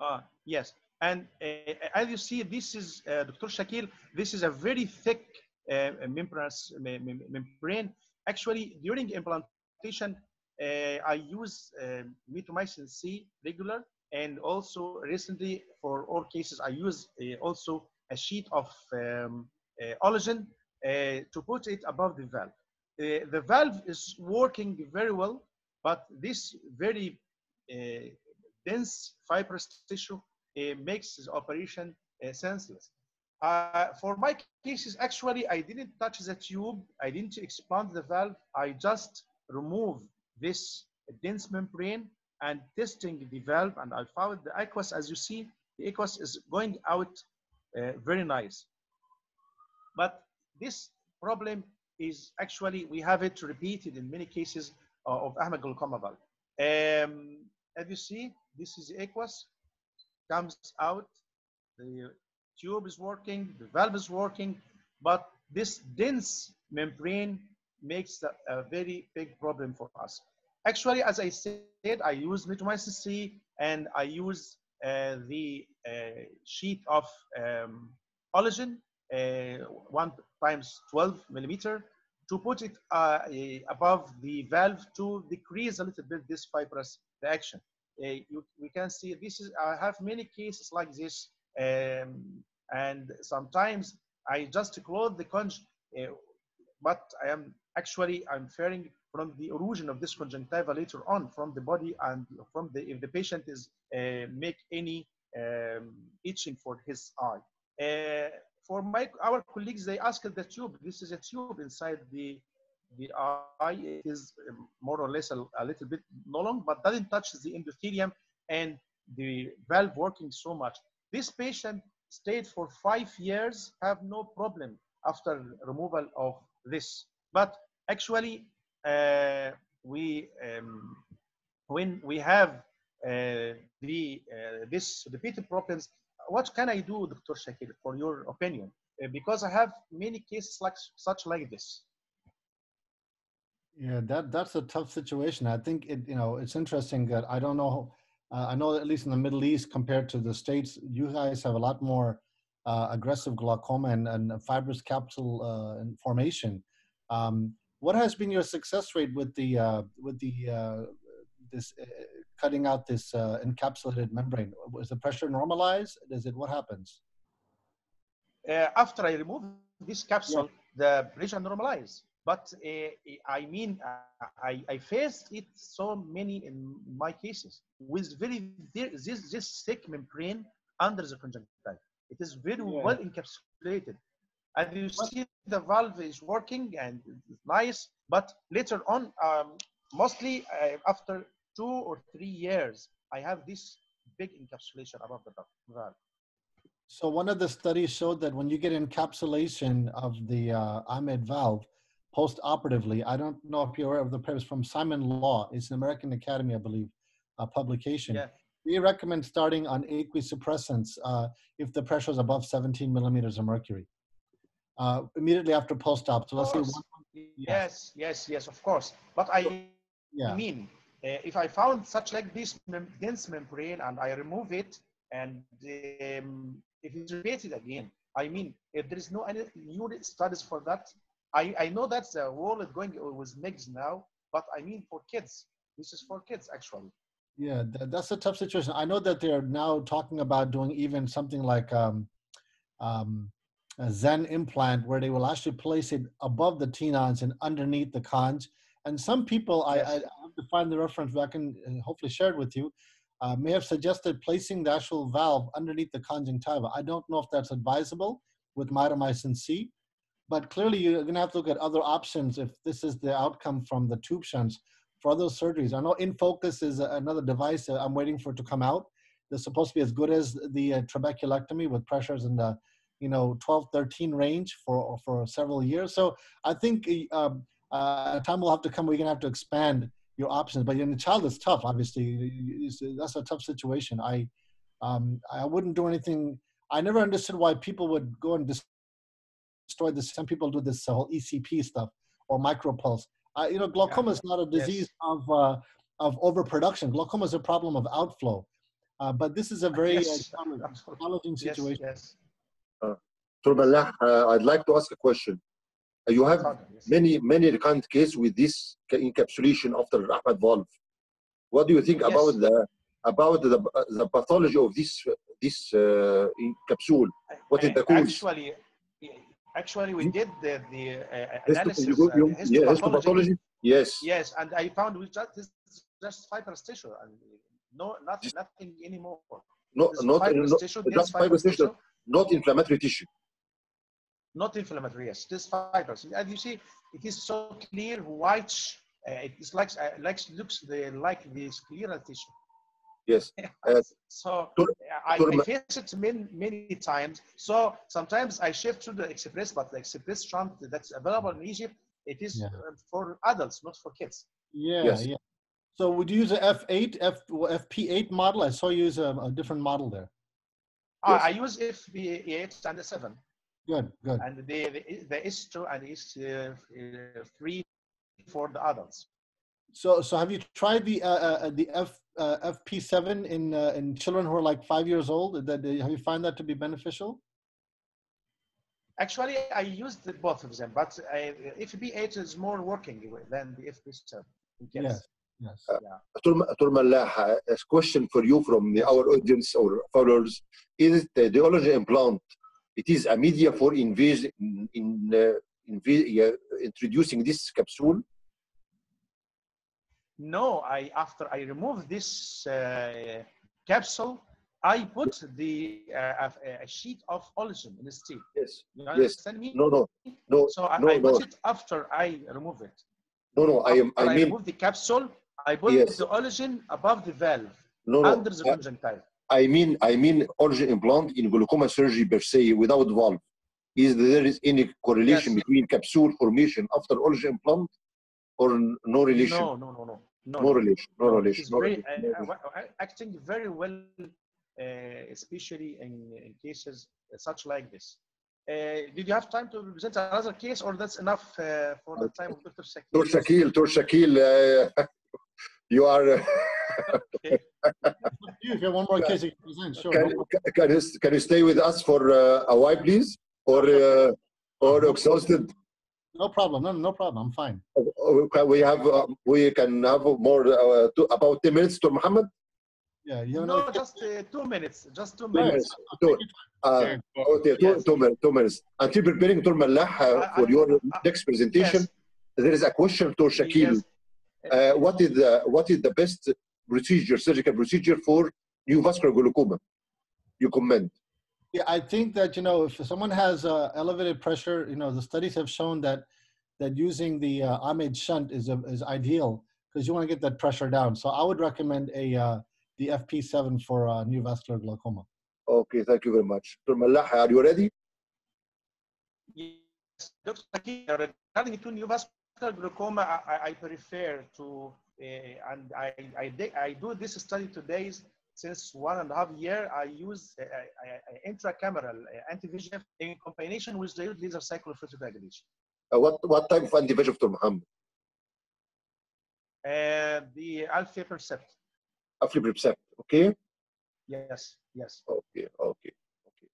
Uh, yes. And uh, as you see, this is, uh, Dr. Shakeel, this is a very thick uh, membranous mem- mem- membrane. Actually, during implantation, uh, I use uh, mitomycin C regular, and also recently for all cases, I use uh, also a sheet of um, uh, collagen uh, to put it above the valve. Uh, the valve is working very well, but this very uh, dense fibrous tissue uh, makes the operation uh, senseless. Uh, for my cases, actually, I didn't touch the tube. I didn't expand the valve. I just removed this dense membrane and testing the valve, and I found the aqueous, as you see, the aqueous is going out uh, very nice. But this problem is actually, we have it repeated in many cases uh, of Ahmed glaucoma valve. Um, as you see, this is aqueous, comes out, the tube is working, the valve is working, but this dense membrane makes a, a very big problem for us. Actually, as I said, I use mitomycin C and I use uh, the uh, sheet of um, collagen, uh, one times 12 millimeter, to put it uh, eh, above the valve to decrease a little bit this fibrous reaction. Uh, you, we can see this is, I have many cases like this, um, and sometimes I just close the conj, uh, but I am actually, I'm fearing from the erosion of this conjunctiva later on from the body and from the, if the patient is uh, make any um, itching for his eye. Uh, for my our colleagues, they asked the tube. This is a tube inside the the eye. It is um, more or less a, a little bit long, but doesn't touch the endothelium and the valve working so much. This patient stayed for five years, have no problem after removal of this. But actually, uh, we um, when we have uh, the uh, this repeated problems what can I do, Dr. Shakir, for your opinion? Uh, because I have many cases like such like this.
Yeah, that that's a tough situation. I think it, you know, it's interesting that I don't know. Uh, I know at least in the Middle East, compared to the states, you guys have a lot more uh, aggressive glaucoma and, and fibrous capsule uh, formation. Um, what has been your success rate with the uh, with the uh, this uh, cutting out this uh, encapsulated membrane? Was the pressure normalized? Does it what happens?
Uh, after I remove this capsule, the pressure normalize. But uh, I mean, uh, I, I faced it so many in my cases with very this this thick membrane under the conjunctiva. It is very
Yeah.
well encapsulated. And you see the valve is working and it's nice, but later on, um, mostly uh, after two or three years, I have this big encapsulation above the valve.
So one of the studies showed that when you get encapsulation of the uh, Ahmed valve post-operatively, I don't know if you're aware of the papers from Simon Law. It's an American Academy, I believe, uh, publication.
Yeah.
We recommend starting on aqueous suppressants uh, if the pressure is above 17 millimeters of mercury. Uh, immediately after post-op. So let's say one,
course. Yes, yes, yes, of course. But I
yeah.
mean, uh, if I found such like this mem- dense membrane and I remove it, and um, if it's repeated again, I mean, if there is no any new studies for that, I, I know that's the world is going with MIGS now, but I mean for kids, this is for kids actually.
Yeah, that, that's a tough situation. I know that they're now talking about doing even something like um, um, a XEN implant where they will actually place it above the tenons and underneath the conj. And some people, I,
Yes.
I, I have to find the reference, but I can uh, hopefully share it with you, uh, may have suggested placing the actual valve underneath the conjunctiva. I don't know if that's advisable with mitomycin C, but clearly you're going to have to look at other options if this is the outcome from the tube shunts for other surgeries. I know InnFocus is another device that I'm waiting for it to come out. They're supposed to be as good as the uh, trabeculectomy with pressures in the you know 12 13 range for for several years. So i think uh, uh, time will have to come you're going to have to expand your options. But in the child is tough obviously. It's- that's a tough situation. I um, i wouldn't do anything. I never understood why people would go and destroy this. Some people do this whole ecp stuff or micropulse. Uh, you know glaucoma is not a
Yes.
disease of uh, of overproduction. Glaucoma is a problem of outflow. Uh, but this is a very
Yes,
uh,
absolutely.
challenging
Yes,
situation.
yes.
Dr. Mallah, uh, I'd like to ask a question. Uh, You have many, many recurrent cases with this encapsulation after Ahmed valve. What do you think
Yes.
about the about the, the pathology of this this uh, capsule? What is the cause?
Actually, actually, we did the, the uh, analysis,
you go-
uh,
yeah,
histopathology.
Yes.
Yes, and I found we just this is just fibrous tissue and no nothing nothing anymore.
No, not, not just fibrous tissue, not inflammatory tissue.
not inflammatory. Yes, this fibrous. And you see, it is so clear, white. Uh, it is like uh, like looks the like this clear tissue.
Yes. Uh,
so
Tur-
I,
Tur-
I face it many many times. So sometimes I shift to the Ex-PRESS, but the Ex-PRESS shunt that's available in Egypt, it is
Yeah.
uh, for adults, not for kids.
Yeah,
Yes.
yeah. So would you use a F8, F, FP8 model? I saw you use a, a different model there.
Ah,
Yes.
I use FP8 and the 7,
Good, good.
and the, the, the S2 and S3 for the adults.
So, so have you tried the uh, uh, the F uh, FP7 in uh, in children who are like five years old? That have you find that to be beneficial?
Actually, I used both of them, but I, FP8 is more working than the FP7. in kids.
Yes, yes.
Dr. Ma- Dr. Mallah, uh, a question for you from our audience or followers. Is the Deology implant, it is a media for in, in, uh, yeah, introducing this capsule?
No, I after I remove this uh, capsule, I put the uh, a, sheet of collagen instead.
Yes.
You
Yes.
understand me?
No, no, no,
So I,
no,
I put
no.
it after I remove it.
no, no. I am.
After
I mean,
remove the capsule, I put
Yes.
the collagen above the valve,
no, no.
under the
I-
conjunctiva.
I mean, I mean, Ologen implant in glaucoma surgery per se without valve. Is there is any correlation
Yes.
between capsule formation after Ologen implant, or no relation?
No, no, no, no. No,
No relation. No
no,
relation. No
very,
relation. no
uh, uh, uh, acting very well, uh, especially in, in cases such like this. Uh, did you have time to present another case, or that's enough uh, for the time of Dr. Shakir?
Dr. Shakeel, Dr. Shakeel, uh, you are. Uh,
You, if you have one more case, you can present. Sure.
can, can, you, can you stay with us for uh, a while, please? Or uh, or exhausted?
No problem. No, no problem. I'm fine.
Or We have uh, we can have more uh, to, about ten minutes to Muhammad.
Yeah, you have
No, just uh, two minutes. Just two
Two
minutes.
minutes. Two, uh, okay, two,
Yes.
two, minutes, two minutes. Until preparing Dr. Mallah uh, for
I-
your
I-
next presentation,
Yes.
there is a question to Shakeel.
Yes.
Uh, what is the what is the best procedure, surgical procedure for neovascular glaucoma? You comment.
Yeah, I think that you know if someone has uh, elevated pressure, you know the studies have shown that that using the uh, Ahmed shunt is a, is ideal because you want to get that pressure down. So I would recommend a uh, the FP7 for uh, neovascular glaucoma.
Okay, thank you very much. Dr. Mallah, are you ready?
Yes, Dr. Shakir, regarding to neovascular glaucoma, I, I- prefer to, uh, and I, I, I do this study today since one and a half year. I use uh, uh, intracameral uh, anti-VEGF in combination with the laser cyclophotocoagulation.
Uh, what what type of anti-VEGF, Dr. Muhammad?
Uh, the alpha percept.
Aflibercept, okay?
Yes, yes.
Okay, okay, okay.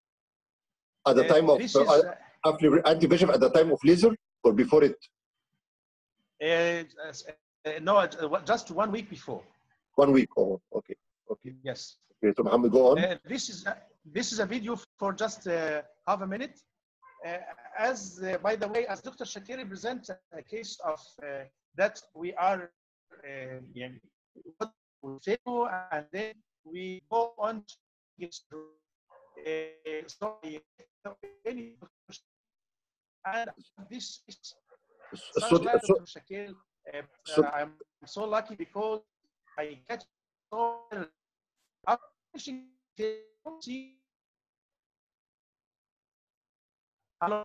At the time of uh, anti-VEGF at the time of laser or before it?
Uh, uh, no, uh, just one week before.
One week. Oh, okay. Okay.
Yes.
Okay, so Muhammad, go on.
this is this is a video for just half a minute. as by the way, as Dr. Shakiri presents a case of that we are uh, and then we go on to uh, sorry, and this is صوت
صوت
شكيل I'm so lucky because I catch Hello,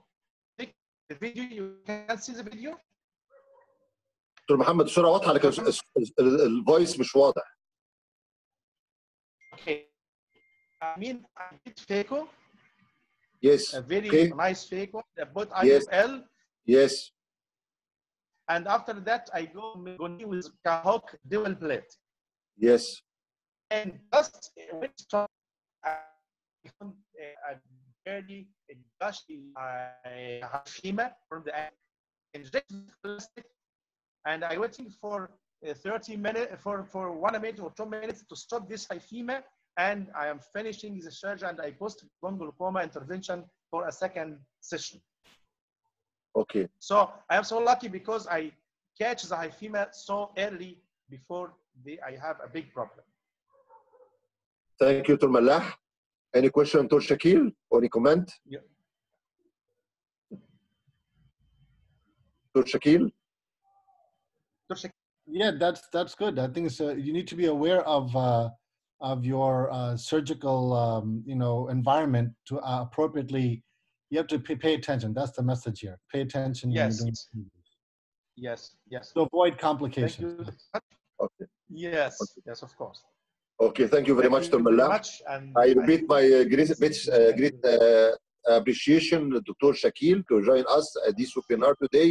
the video you can see the video.
دكتور Muhammad, the voice is not clear.
Okay. I mean, I did phaco.
Yes.
A very
okay.
nice phaco. But IOL.
Yes. yes
and after that I go Megoni with Kahook Dual Blade
Yes.
and just uh, when I found uh, a very gushy uh, Hashima from the injected plastic, and I waiting for uh, 30 minutes for for one minute or two minutes to stop this hyphema, and I am finishing the surgery and I post glaucoma intervention for a second session.
Okay.
So I am so lucky because I catch the hyphema so early before they, I have a big problem.
Thank you, Dr. Any question, Dr. Shakeel, or any comment?
Yeah. Dr. Shakeel?
Yeah, that's that's good. I think uh, you need to be aware of uh, of your uh, surgical, um, you know, environment to uh, appropriately you have to pay, pay attention. That's the message here. Pay attention. when you're
Yes.
doing.
Yes, yes.
To avoid complications.
Okay.
Yes, yes, of course.
Okay, thank you very much, Dr.
Thank you very
Mallah.
much, and
I repeat my uh, great, great, uh, great uh, appreciation, Dr. Shakeel, to join us at this webinar today.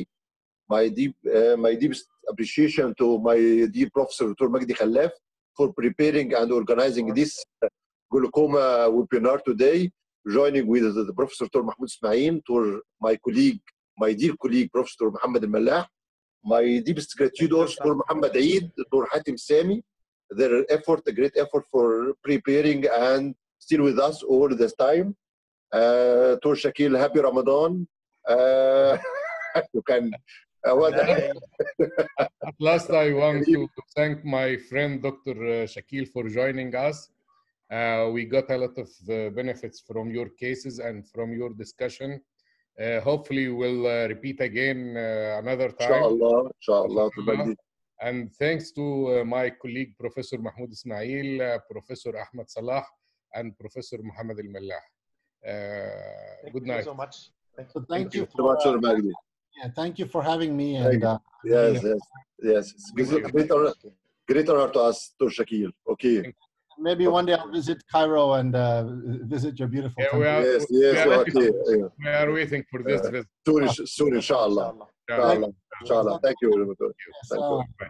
My deep, uh, my deepest appreciation to my dear Professor Dr. Magdi Khalaf for preparing and organizing this uh, glaucoma webinar today. Joining with the Professor Dr. Mahmoud Ismail, to my colleague, my dear colleague, Professor Muhammad Al-Mallah. My deepest gratitude also for Muhammad Eid, Dr. Hatim Sami, their effort, a great effort for preparing and still with us all this time. Uh, Tor Shakil, happy Ramadan. Uh, you can. Uh,
At last, I want to thank my friend Dr. Shakil for joining us. Uh, we got a lot of uh, benefits from your cases and from your discussion. Uh, hopefully, we'll uh, repeat again uh, another time.
inshallah, inshallah, Dr.
And thanks to uh, my colleague, Professor Mahmoud Ismail, uh, Professor Ahmed Salah, and Professor Muhammad Al Mallah. Uh,
thank
good
you
night.
so much. Thank
So thank you
So much,
for
Dr.
uh,
Magdi.
yeah, thank you for having me. And uh,
Yes, yes, yes. It's great, great honor, great honor to us, Dr. Shakeel. Okay.
Maybe one day I'll visit Cairo and uh, visit your beautiful
Yeah, we
country.
are,
Yes,
we
yes,
are,
okay. yeah.
we are waiting for this
Yeah.
visit.
Soon, soon, inshallah.
Inshallah.
Yeah.
Inshallah. Inshallah. Thank you very much.
Yes,
Thank
uh,
you.